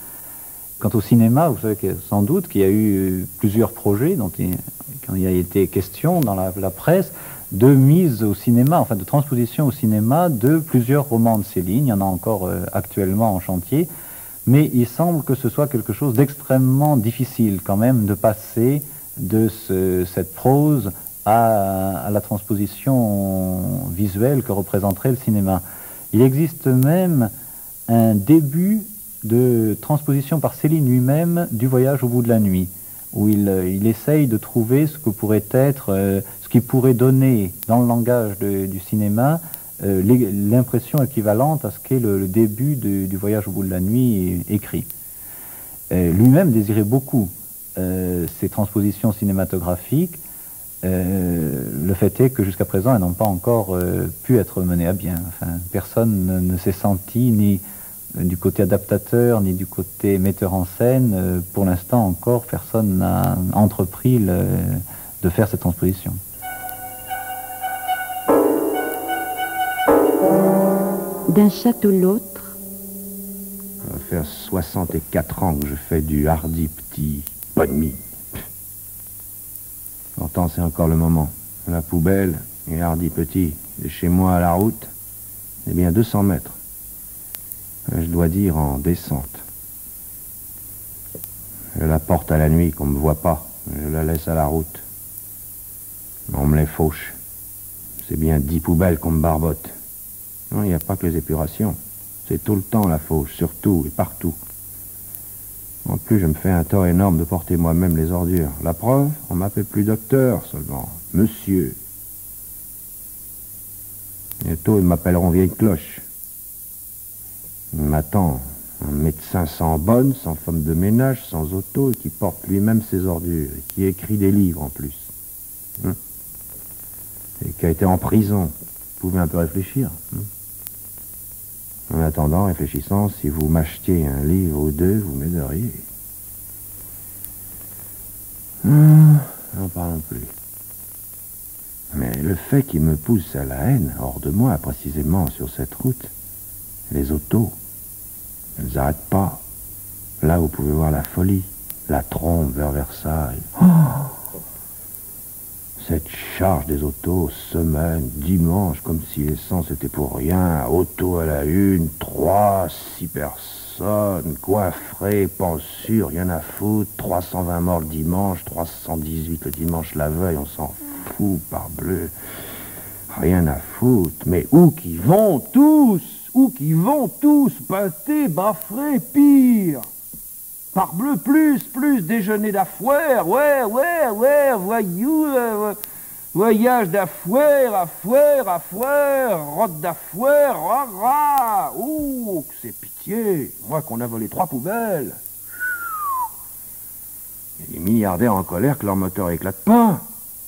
Quant au cinéma, vous savez sans doute qu'il y a eu plusieurs projets dont il, quand il a été question dans la, presse de mise au cinéma, enfin de transposition au cinéma de plusieurs romans de Céline. Il y en a encore euh, actuellement en chantier. Mais il semble que ce soit quelque chose d'extrêmement difficile quand même de passer de cette prose à, la transposition visuelle que représenterait le cinéma. Il existe même un début de transposition par Céline lui-même du voyage au bout de la nuit, où il, essaye de trouver ce que pourrait être, euh, ce qui pourrait donner dans le langage du cinéma euh, l'impression équivalente à ce qu'est le, début du voyage au bout de la nuit écrit. lui-même désirait beaucoup ces transpositions cinématographiques. le fait est que jusqu'à présent, elles n'ont pas encore pu être menées à bien. Personne ne s'est senti ni du côté adaptateur ni du côté metteur en scène, euh, pour l'instant encore, personne n'a entrepris de faire cette transposition. D'un château l'autre Ça va faire 64 ans que je fais du hardi petit pas de mie. Pourtant, c'est encore le moment. La poubelle, et hardi petit, de chez moi à la route, c'est bien 200 mètres. Je dois dire en descente. Je la porte à la nuit, qu'on me voit pas. Je la laisse à la route. On me les fauche. C'est bien dix poubelles qu'on me barbote. Non, il n'y a pas que les épurations. C'est tout le temps la fauche, surtout et partout. En plus, je me fais un tort énorme de porter moi-même les ordures. La preuve, on m'appelle plus docteur seulement. Monsieur. Bientôt, ils m'appelleront vieille cloche. Il m'attend un médecin sans bonne, sans femme de ménage, sans auto, et qui porte lui-même ses ordures, et qui écrit des livres en plus. Hein et qui a été en prison. Vous pouvez un peu réfléchir. Hein en attendant, réfléchissant, si vous m'achetiez un livre ou deux, vous m'aideriez. Hum, n'en parlons plus. Mais le fait qui me pousse à la haine, hors de moi, précisément sur cette route, les autos, elles n'arrêtent pas. Là, vous pouvez voir la folie, la trompe vers Versailles. Oh cette charge des autos, semaine, dimanche, comme si l'essence était pour rien, auto à la une, trois, six personnes, coiffrées, pensures, rien à foutre, 320 morts le dimanche, 318 le dimanche la veille, on s'en fout, parbleu. Rien à foutre, mais où qui vont tous? Où qui vont tous? Pâtés, baffrés, pire Parbleu, plus, plus, déjeuner d'affaires, ouais, ouais, ouais, voyou, euh, voyage d'affaires, affaires, affaires, rote d'affaires, ra, ra, ouh, que c'est pitié, moi qu'on a volé trois poubelles. Il y a des milliardaires en colère que leur moteur éclate pas.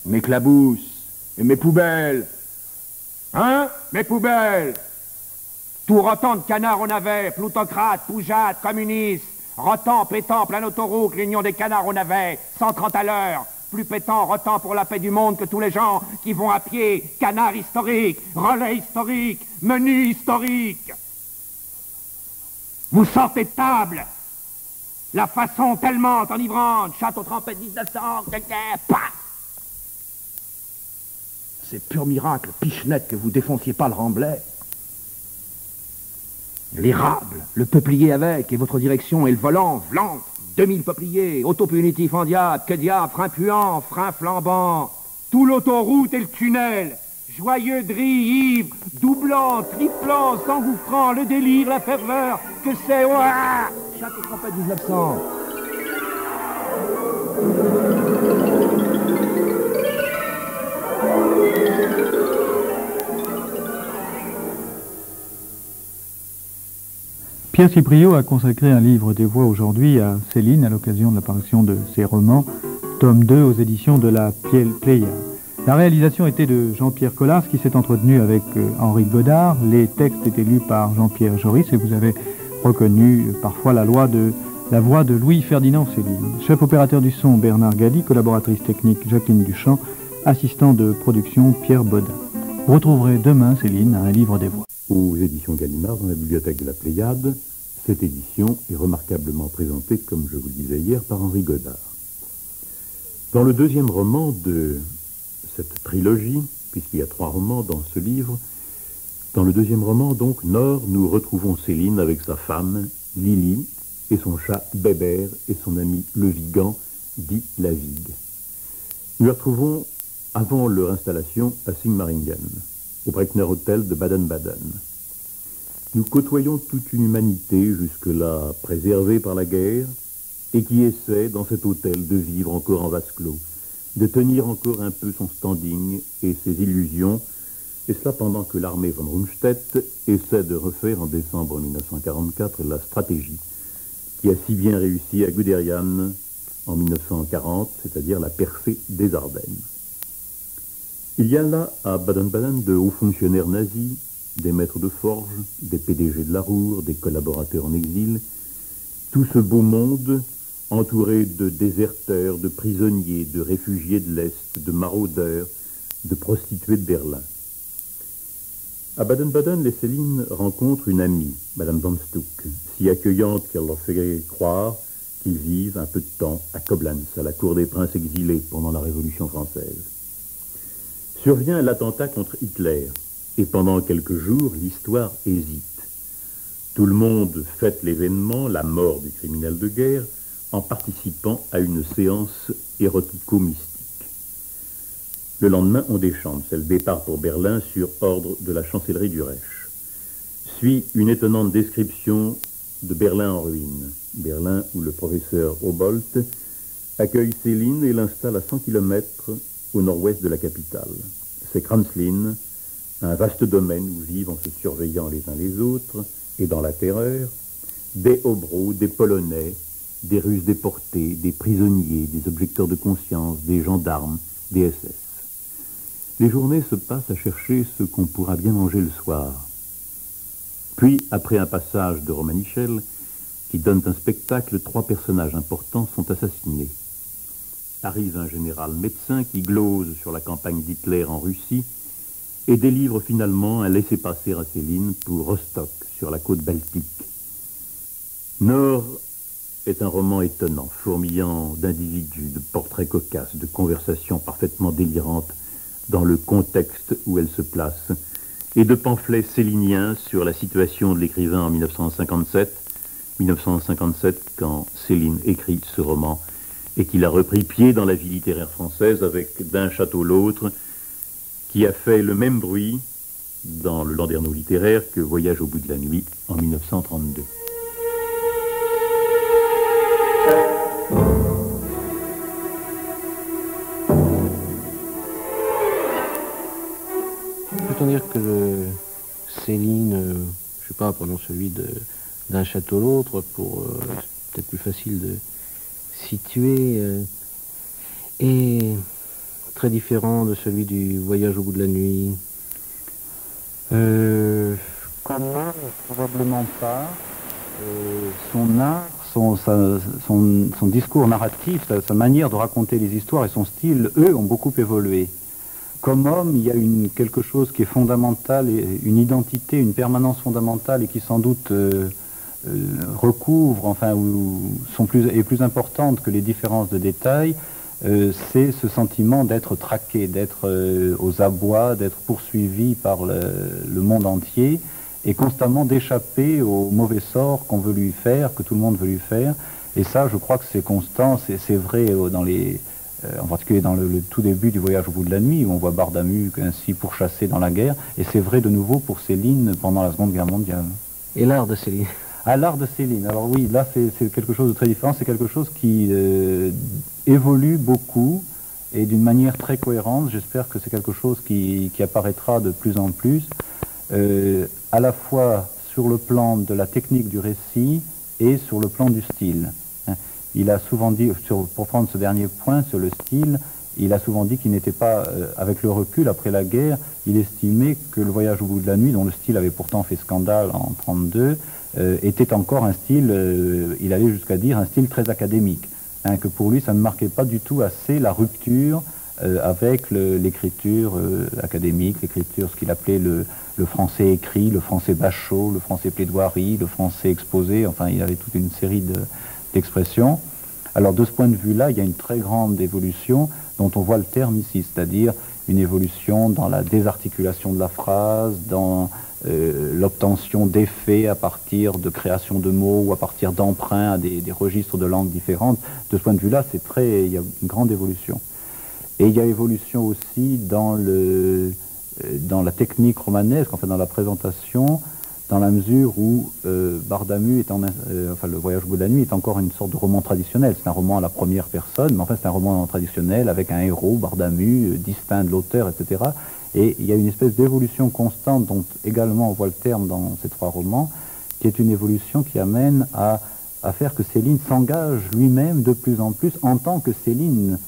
Mes clabousses et mes poubelles. Hein Mes poubelles Tout rotant de canards on avait, plutocrate, poujade, communiste. Rotant, pétant, plein autoroute, l'union des canards au navet, 130 à l'heure. Plus pétant, rotant pour la paix du monde que tous les gens qui vont à pied. Canard historique, relais historique, menu historique. Vous sortez de table. La façon tellement enivrante. Château trempette 1900, pas. C'est pur miracle, pichenette, que vous défonciez pas le remblai. L'érable, le peuplier avec, et votre direction, et le volant, vlant, 2000 peupliers, autopunitif en diable, que diable, frein puant, frein flambant, tout l'autoroute et le tunnel, joyeux dris, ivre, doublant, triplant, s'engouffrant, le délire, la ferveur, que c'est, ouah trompette 1900. Pierre Cipriot a consacré un livre des voix aujourd'hui à Céline à l'occasion de l'apparition de ses romans, tome 2 aux éditions de la Pléiade. La réalisation était de Jean-Pierre Collars qui s'est entretenu avec euh, Henri Godard. Les textes étaient lus par Jean-Pierre Joris et vous avez reconnu euh, parfois la, la voix de Louis-Ferdinand Céline. Chef opérateur du son Bernard Galli, collaboratrice technique Jacqueline Duchamp, assistant de production Pierre Baudin. Vous retrouverez demain Céline à un livre des voix aux éditions Gallimard dans la bibliothèque de la Pléiade. Cette édition est remarquablement présentée, comme je vous le disais hier, par Henri Godard. Dans le deuxième roman de cette trilogie, puisqu'il y a trois romans dans ce livre, dans le deuxième roman, donc, Nord, nous retrouvons Céline avec sa femme, Lily, et son chat Bébert et son ami Le Vigan, dit La Vigue. Nous la retrouvons avant leur installation à Sigmaringen au Breckner Hotel de Baden-Baden. Nous côtoyons toute une humanité jusque-là préservée par la guerre et qui essaie dans cet hôtel de vivre encore en vase clos, de tenir encore un peu son standing et ses illusions, et cela pendant que l'armée von Rundstedt essaie de refaire en décembre 1944 la stratégie qui a si bien réussi à Guderian en 1940, c'est-à-dire la percée des Ardennes. Il y a là, à Baden-Baden, de hauts fonctionnaires nazis, des maîtres de forge, des PDG de la Roure, des collaborateurs en exil, tout ce beau monde entouré de déserteurs, de prisonniers, de réfugiés de l'Est, de maraudeurs, de prostituées de Berlin. À Baden-Baden, les Céline rencontrent une amie, Madame Van Stook, si accueillante qu'elle leur fait croire qu'ils vivent un peu de temps à Koblenz, à la cour des princes exilés pendant la Révolution française. Survient l'attentat contre Hitler, et pendant quelques jours, l'histoire hésite. Tout le monde fête l'événement, la mort du criminel de guerre, en participant à une séance érotico-mystique. Le lendemain, on déchante. C'est le départ pour Berlin sur ordre de la chancellerie du Reich. Suit une étonnante description de Berlin en ruine. Berlin où le professeur Obolt accueille Céline et l'installe à 100 km au nord-ouest de la capitale. C'est Kranzlin, un vaste domaine où vivent en se surveillant les uns les autres et dans la terreur, des Hobros, des Polonais, des Russes déportés, des prisonniers, des objecteurs de conscience, des gendarmes, des SS. Les journées se passent à chercher ce qu'on pourra bien manger le soir. Puis, après un passage de Romanichel, qui donne un spectacle, trois personnages importants sont assassinés. Arrive un général médecin qui glose sur la campagne d'Hitler en Russie et délivre finalement un laissez-passer à Céline pour Rostock, sur la côte baltique. Nord est un roman étonnant, fourmillant d'individus, de portraits cocasses, de conversations parfaitement délirantes dans le contexte où elle se place, et de pamphlets céliniens sur la situation de l'écrivain en 1957, 1957 quand Céline écrit ce roman, et qu'il a repris pied dans la vie littéraire française avec d'un château l'autre, qui a fait le même bruit dans le Landerneau littéraire que Voyage au bout de la nuit en 1932. Peut-on dire que le Céline, euh, je sais pas, prenons celui d'un château l'autre pour euh, peut-être plus facile de situer, euh, est très différent de celui du voyage au bout de la nuit. Euh, comment Probablement pas. Euh, son art, son, son- son discours narratif, sa, manière de raconter les histoires et son style, eux, ont beaucoup évolué. Comme homme, il y a une, quelque chose qui est fondamental, une identité, une permanence fondamentale et qui sans doute euh, euh, recouvre, enfin, ou sont plus, est plus importante que les différences de détails. Euh, c'est ce sentiment d'être traqué, d'être euh, aux abois, d'être poursuivi par le, monde entier et constamment d'échapper au mauvais sort qu'on veut lui faire, que tout le monde veut lui faire. Et ça, je crois que c'est constant, c'est vrai euh, dans les, en particulier dans le, le tout début du voyage au bout de la nuit, où on voit Bardamu ainsi pourchassé dans la guerre, et c'est vrai de nouveau pour Céline pendant la Seconde Guerre mondiale. Et l'art de Céline. À l'art de Céline. Alors oui, là c'est quelque chose de très différent. C'est quelque chose qui euh, évolue beaucoup et d'une manière très cohérente. J'espère que c'est quelque chose qui, apparaîtra de plus en plus, euh, à la fois sur le plan de la technique du récit et sur le plan du style. Hein. Il a souvent dit, pour prendre ce dernier point sur le style, il a souvent dit qu'il n'était pas, euh, avec le recul après la guerre, il estimait que le voyage au bout de la nuit, dont le style avait pourtant fait scandale en 1932, euh, était encore un style, euh, il allait jusqu'à dire un style très académique. hein, que pour lui, ça ne marquait pas du tout assez la rupture euh, avec l'écriture académique, l'écriture, ce qu'il appelait le, français écrit, le français bachot, le français plaidoirie, le français exposé, enfin il avait toute une série de- d'expressions. Alors de ce point de vue-là, il y a une très grande évolution dont on voit le terme ici, c'est-à-dire une évolution dans la désarticulation de la phrase, dans euh, l'obtention d'effets à partir de création de mots ou à partir d'emprunts à des, registres de langues différentes. De ce point de vue-là, c'est très, il y a une grande évolution. Et il y a évolution aussi dans, le, euh, dans la technique romanesque, enfin dans la présentation, dans la mesure où euh, Bardamu, est en, euh, enfin le voyage au bout de la nuit, est encore une sorte de roman traditionnel. C'est un roman à la première personne, mais enfin c'est un roman traditionnel avec un héros, Bardamu, euh, distinct de l'auteur, etc. Et il y a une espèce d'évolution constante dont également on voit le terme dans ces trois romans, qui est une évolution qui amène à, à faire que Céline s'engage lui-même de plus en plus en tant que Céline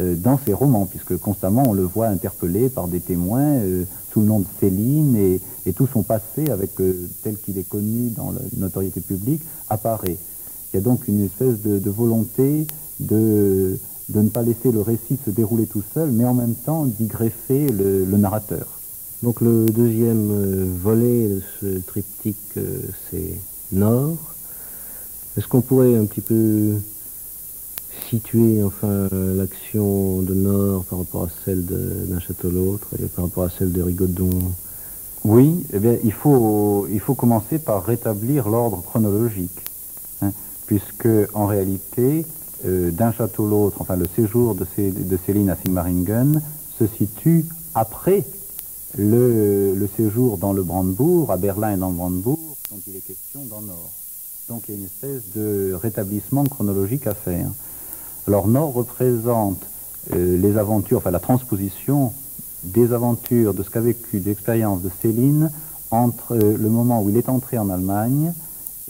euh, dans ses romans, puisque constamment on le voit interpellé par des témoins euh, sous le nom de Céline et, tout son passé, avec euh, tel qu'il est connu dans la notoriété publique, apparaît. Il y a donc une espèce de, volonté de, de ne pas laisser le récit se dérouler tout seul, mais en même temps d'y greffer le, le narrateur. Donc le deuxième euh, volet de ce triptyque, euh, c'est Nord. Est-ce qu'on pourrait un petit peu situer enfin l'action de Nord par rapport à celle d'un château l'autre et par rapport à celle de Rigaudon Oui, eh bien, il faut, il faut commencer par rétablir l'ordre chronologique, hein, puisque en réalité, euh, d'un château l'autre, enfin le séjour de, de Céline à Sigmaringen se situe après le, le, séjour dans le Brandebourg, à Berlin et dans le Brandebourg, dont il est question dans Nord. Donc il y a une espèce de rétablissement chronologique à faire. Alors Nord représente euh, les aventures, enfin la transposition des aventures, de ce qu'a vécu, d'expérience de Céline entre euh, le moment où il est entré en Allemagne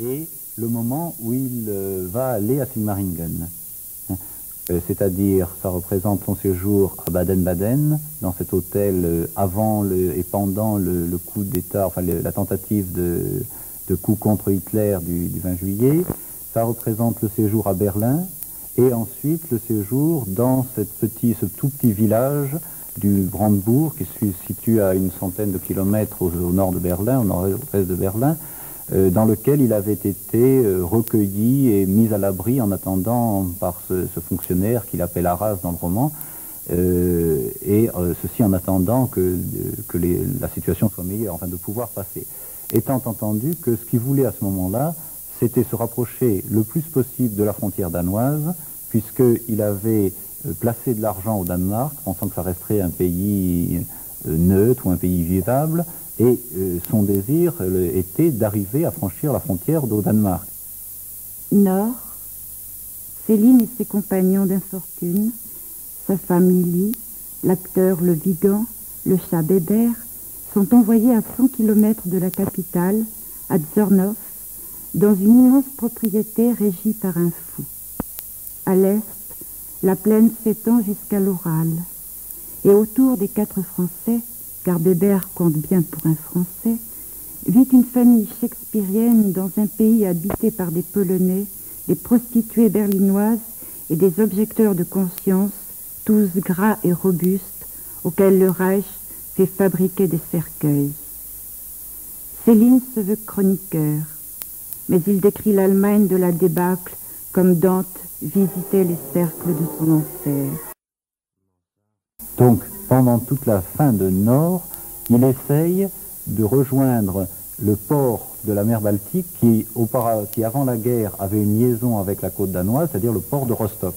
et le moment où il euh, va aller à Sigmaringen. Hein. C'est-à-dire, ça représente son séjour à Baden-Baden, dans cet hôtel avant et pendant le, coup d'État, enfin la tentative de, de, coup contre Hitler du 20 juillet. Ça représente le séjour à Berlin, et ensuite le séjour dans cette ce tout petit village du Brandebourg, qui se situe à une centaine de kilomètres au, nord de Berlin, au nord-est de Berlin, euh, dans lequel il avait été euh, recueilli et mis à l'abri en attendant par ce, fonctionnaire qu'il appelle Arras dans le roman, euh, et ceci en attendant que, que la situation soit meilleure, enfin de pouvoir passer. Étant entendu que ce qu'il voulait à ce moment-là, c'était se rapprocher le plus possible de la frontière danoise, puisqu'il avait euh, placé de l'argent au Danemark, pensant que ça resterait un pays euh, neutre ou un pays vivable, et euh, son désir était d'arriver à franchir la frontière au Danemark. Nord, Céline et ses compagnons d'infortune, sa femme Lily, l'acteur Le Vigan, le chat Bébert, sont envoyés à 100 km de la capitale, à Zornov, dans une immense propriété régie par un fou. À l'est, la plaine s'étend jusqu'à l'Oral. Et autour des quatre Français, car Bébert compte bien pour un Français, vit une famille shakespearienne dans un pays habité par des Polonais, des prostituées berlinoises et des objecteurs de conscience, tous gras et robustes, auxquels le Reich fait fabriquer des cercueils. Céline se veut chroniqueur mais il décrit l'Allemagne de la débâcle comme Dante visitait les cercles de son enfer. Donc, pendant toute la fin de Nord, il essaye de rejoindre le port de la mer Baltique qui, avant la guerre avait une liaison avec la côte danoise, c'est-à-dire le port de Rostock.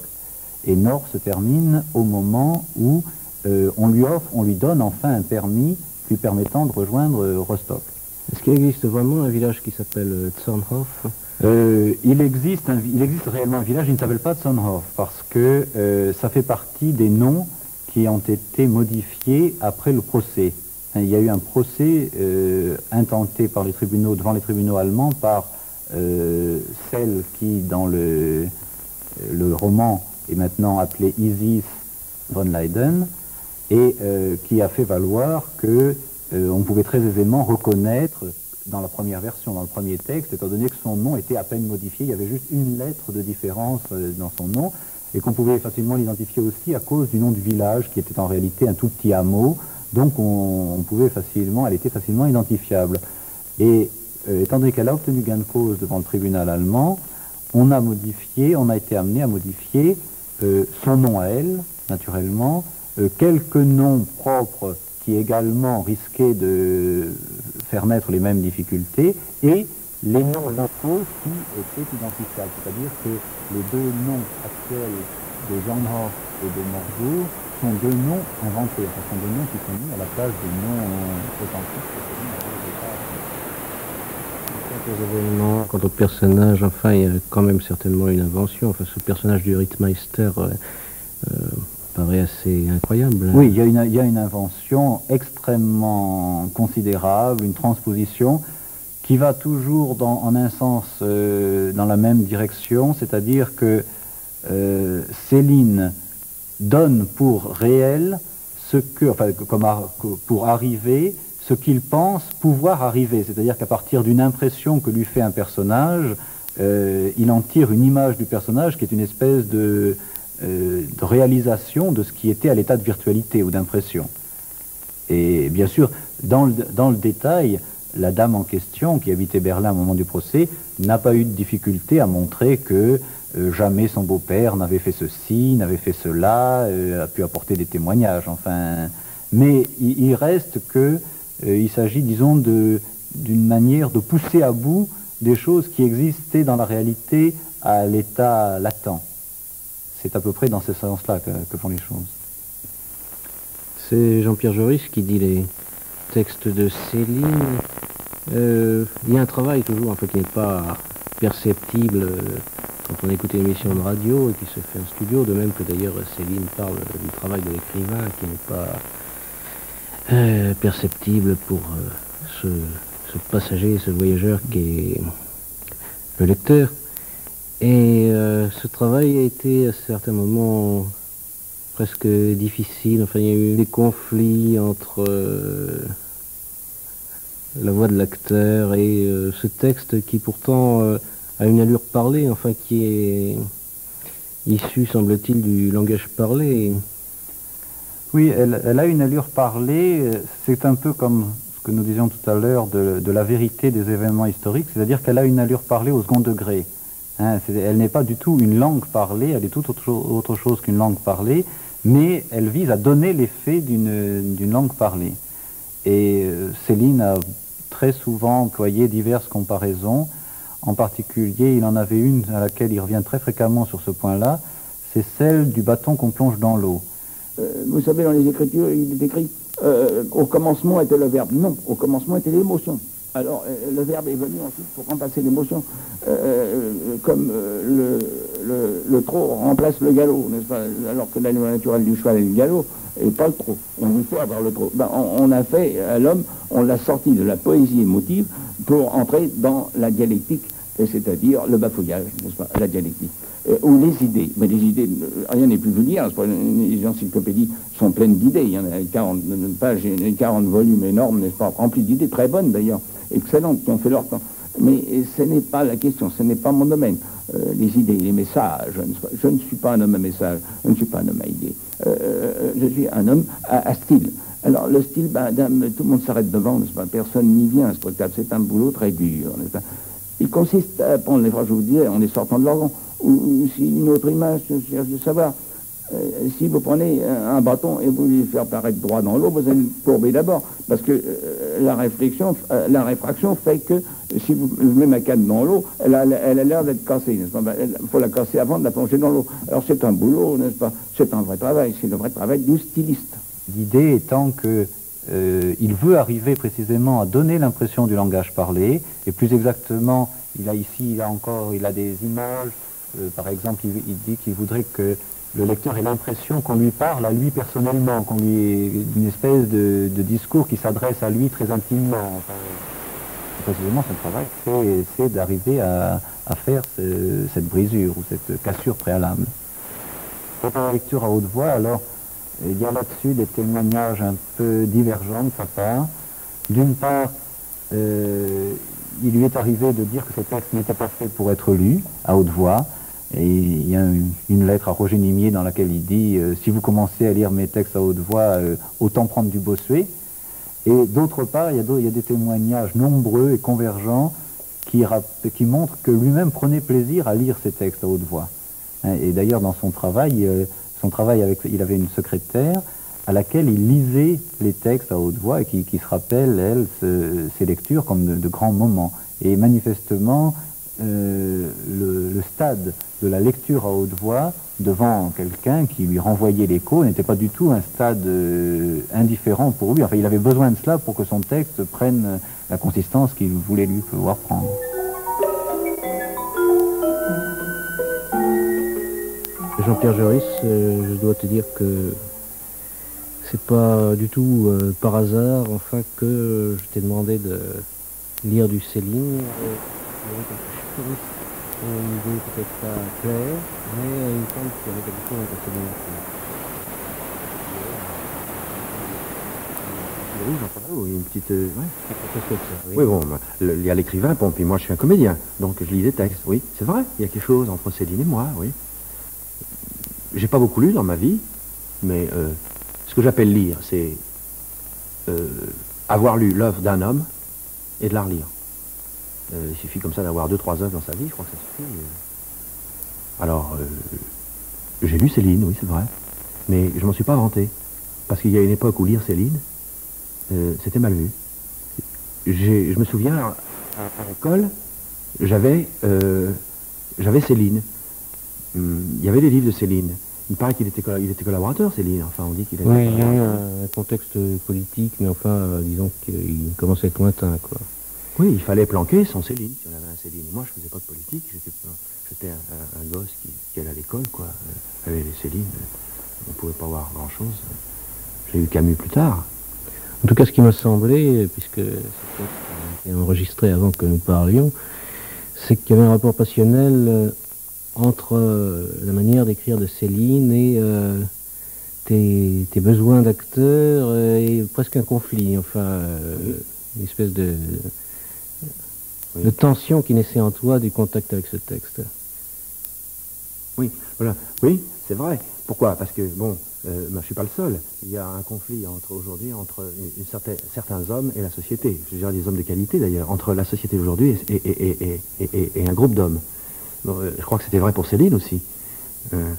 Et Nord se termine au moment où euh, on lui offre, on lui donne enfin un permis lui permettant de rejoindre euh, Rostock. Est-ce qu'il existe vraiment un village qui s'appelle euh, Zornhof euh, il, existe il existe réellement un village, il ne s'appelle pas Zornhof, parce que euh, ça fait partie des noms qui ont été modifiés après le procès. Hein, il y a eu un procès intenté par les tribunaux, devant les tribunaux allemands par celle qui, dans le, le roman, est maintenant appelée Isis von Leyden, et qui a fait valoir que euh, on pouvait très aisément reconnaître dans la première version, dans le premier texte, étant donné que son nom était à peine modifié, il y avait juste une lettre de différence euh, dans son nom, et qu'on pouvait facilement l'identifier aussi à cause du nom du village, qui était en réalité un tout petit hameau, donc on, pouvait facilement, elle était facilement identifiable. Et euh, étant donné qu'elle a obtenu gain de cause devant le tribunal allemand, on a modifié, on a été amené à modifier son nom à elle, naturellement, quelques noms propres qui également risquait de faire naître les mêmes difficultés, et les noms locaux qui étaient identifiables. C'est-à-dire que les deux noms actuels de Zornhof et de Morbourg sont deux noms inventés, Ce sont deux noms qui sont mis à la place des noms authentiques quant au personnage, enfin, il y a quand même certainement une invention. Enfin, ce personnage du Rittmeister, euh, euh, paraît assez incroyable. Oui, il y, a une, il y, a une, invention extrêmement considérable, une transposition qui va toujours dans, en un sens euh, dans la même direction, c'est-à-dire que euh, Céline donne pour réel ce que, enfin, comme pour arriver, ce qu'il pense pouvoir arriver, c'est-à-dire qu'à partir d'une impression que lui fait un personnage, euh, il en tire une image du personnage qui est une espèce de, euh, de réalisation de ce qui était à l'état de virtualité ou d'impression. Et bien sûr, dans le, détail, la dame en question, qui habitait Berlin au moment du procès, n'a pas eu de difficulté à montrer que euh, jamais son beau-père n'avait fait ceci, n'avait fait cela, euh, a pu apporter des témoignages. Enfin, mais il, reste que euh, il s'agit, disons, d'une manière de pousser à bout des choses qui existaient dans la réalité à l'état latent. C'est à peu près dans ce sens-là que, font les choses. C'est Jean-Pierre Joris qui dit les textes de Céline. Euh, il y a un travail toujours un peu qui n'est pas perceptible euh, quand on écoute une émission de radio et qui se fait en studio, de même que d'ailleurs Céline parle du travail de l'écrivain qui n'est pas euh, perceptible pour ce passager, ce voyageur qui est le lecteur. Et euh, ce travail a été à certains moments presque difficile. Enfin, il y a eu des conflits entre euh, la voix de l'acteur et euh, ce texte qui pourtant a une allure parlée, enfin qui est issu, semble-t-il, du langage parlé. Oui, elle, a une allure parlée. C'est un peu comme ce que nous disions tout à l'heure de la vérité des événements historiques, c'est-à-dire qu'elle a une allure parlée au second degré. Hein, elle n'est pas du tout une langue parlée, elle est tout autre, cho- autre chose qu'une langue parlée, mais elle vise à donner l'effet d'une d'une langue parlée. Et euh, Céline a très souvent employé diverses comparaisons. En particulier, il en avait une à laquelle il revient très fréquemment sur ce point-là, c'est celle du bâton qu'on plonge dans l'eau. Euh, vous savez, dans les Écritures, il est écrit euh, au commencement était le verbe. Non, au commencement était l'émotion. Alors, euh, le verbe est venu ensuite pour remplacer l'émotion. Euh, euh, comme le, le, trot remplace le galop, n'est-ce pas? Alors que l'animal naturel du cheval est le galop, et pas le trot. On il faut avoir le trot. Ben, on, on a fait à l'homme, on l'a sorti de la poésie émotive pour entrer dans la dialectique, c'est-à-dire le bafouillage, n'est-ce pas La dialectique. Euh, ou les idées. Mais les idées, euh, rien n'est plus vulgaire. Les encyclopédies sont pleines d'idées. Il y en a 40 pages, et 40 volumes énormes, n'est-ce pas Remplis d'idées, très bonnes d'ailleurs, excellentes, qui ont fait leur temps. Mais euh, ce n'est pas la question, ce n'est pas mon domaine. Les idées, les messages, je ne suis pas un homme à message, je ne suis pas un homme à idées. Je suis un homme à, style. Alors le style, ben, tout le monde s'arrête devant, n'est-ce pas Personne n'y vient, ce. C'est un boulot très dur, n'est-ce pas il consiste à prendre les phrases, je vous disais, en les sortant de l'organ. Ou, si une autre image, je cherche de savoir, euh, si vous prenez un, bâton et vous le faire paraître droit dans l'eau, vous allez le courber d'abord. Parce que euh, euh, la réfraction fait que si vous mettez ma canne dans l'eau, elle a l'air d'être cassée, Il faut la casser avant de la plonger dans l'eau. Alors c'est un boulot, n'est-ce pas? C'est un vrai travail, c'est le vrai travail du styliste. L'idée étant que euh, il veut arriver précisément à donner l'impression du langage parlé, et plus exactement, il a ici, il a encore, il a des images. euh, par exemple, il, dit qu'il voudrait que le lecteur ait l'impression qu'on lui parle à lui personnellement, qu'on lui d'une espèce de, discours qui s'adresse à lui très intimement. Enfin, précisément, son travail, c'est- d'arriver à, faire ce- cette brisure ou cette cassure préalable. La lecture à haute voix, alors, il y a là-dessus des témoignages un peu divergents de sa part. D'une part, euh, il lui est arrivé de dire que ce texte n'était pas fait pour être lu à haute voix. Et il y a une, lettre à Roger Nimier dans laquelle il dit euh, Si vous commencez à lire mes textes à haute voix, euh, autant prendre du bossuet. Et d'autre part, il y, a des témoignages nombreux et convergents qui, qui montrent que lui-même prenait plaisir à lire ces textes à haute voix. Et d'ailleurs, dans son travail, son travail avec, il avait une secrétaire à laquelle il lisait les textes à haute voix et qui, se rappelle, elle, ce- ces lectures comme de, grands moments. Et manifestement, euh, le, stade de la lecture à haute voix devant quelqu'un qui lui renvoyait l'écho n'était pas du tout un stade euh, indifférent pour lui. Enfin, il avait besoin de cela pour que son texte prenne la consistance qu'il voulait lui pouvoir prendre. Jean-Pierre Joris, euh, je dois te dire que c'est pas du tout euh, par hasard, enfin, que je t'ai demandé de lire du Céline. Euh, il y avait quelque chose, une idée peut-être pas claire, mais il me semble qu'il y avait quelque chose dans Céline. Oui, j'en parle, oui, une petite... euh, ouais. Oui. Oui, bon, bah, il y a l'écrivain, bon, puis moi je suis un comédien, donc je lis des textes, oui, c'est vrai, il y a quelque chose entre Céline et moi, oui. J'ai pas beaucoup lu dans ma vie, mais euh, ce que j'appelle lire, c'est euh, avoir lu l'œuvre d'un homme et de la relire. Euh, il suffit comme ça d'avoir deux, trois œuvres dans sa vie, je crois que ça suffit. Alors, j'ai lu Céline, oui, c'est vrai. Mais je m'en suis pas vanté. Parce qu'il y a une époque où lire Céline, c'était mal vu. Je me souviens, à, à l'école, j'avais Céline. Il y avait des livres de Céline. Il paraît qu'il était, il était collaborateur, Céline. Enfin, on dit qu'il était Oui, il y a un, contexte politique, mais enfin, euh, disons qu'il commence à être lointain, quoi. Oui, il fallait planquer son Céline, si on avait un Céline. Moi, je faisais pas de politique, j'étais un, un- gosse qui, qui allait à l'école, quoi. Euh, Avec les Céline, euh, on pouvait pas voir grand-chose. J'ai eu Camus plus tard. En tout cas, ce qui m'a semblé, puisque été enregistré avant que nous parlions, c'est qu'il y avait un rapport passionnel entre euh, la manière d'écrire de Céline et euh, tes, tes besoins d'acteur euh, et presque un conflit, enfin, une espèce de, de tension qui naissait en toi du contact avec ce texte. Oui, voilà. Oui, c'est vrai. Pourquoi? Parce que, bon, euh, je suis pas le seul. Il y a un conflit entre aujourd'hui entre une, une certaine- certains hommes et la société. Je veux dire des hommes de qualité d'ailleurs, entre la société d'aujourd'hui et un groupe d'hommes. Euh, je crois que c'était vrai pour Céline aussi. Euh,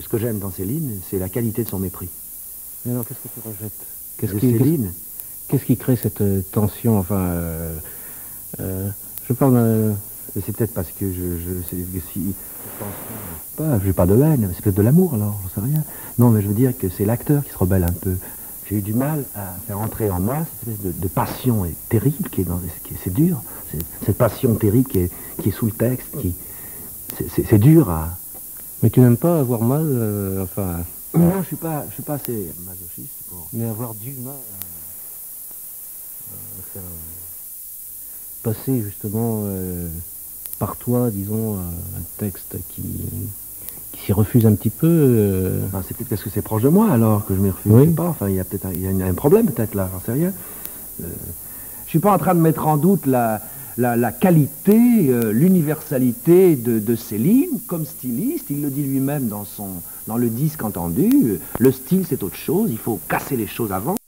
ce que j'aime dans Céline, c'est la qualité de son mépris. Mais alors, qu'est-ce que tu rejettes Qu'est-ce qui, Céline, qu'est-ce qui crée cette euh, tension Enfin, euh, je parle mais c'est peut-être parce que je, je si je pense pas, j'ai pas de haine, c'est peut-être de l'amour alors, je sais rien. Non, mais je veux dire que c'est l'acteur qui se rebelle un peu. J'ai eu du mal à faire entrer en moi cette espèce de, de passion terrible qui est dans, qui c'est dur, cette passion terrible qui est, qui est sous le texte, qui c'est- dur à. Mais tu n'aimes pas avoir mal, euh, enfin, Non, je suis pas, je suis pas assez masochiste pour. mais avoir du mal à, à faire passer justement euh, par toi, disons, euh, un texte qui, qui s'y refuse un petit peu. euh, Ben, c'est peut-être parce que c'est proche de moi alors que je m'y refuse Oui. pas. Enfin, il y a peut-être un, y a un problème peut-être là, j'en sais rien. Euh, je suis pas en train de mettre en doute la, la, qualité, euh, l'universalité de, de Céline comme styliste. Il le dit lui-même dans dans le disque entendu. Le style c'est autre chose. Il faut casser les choses avant.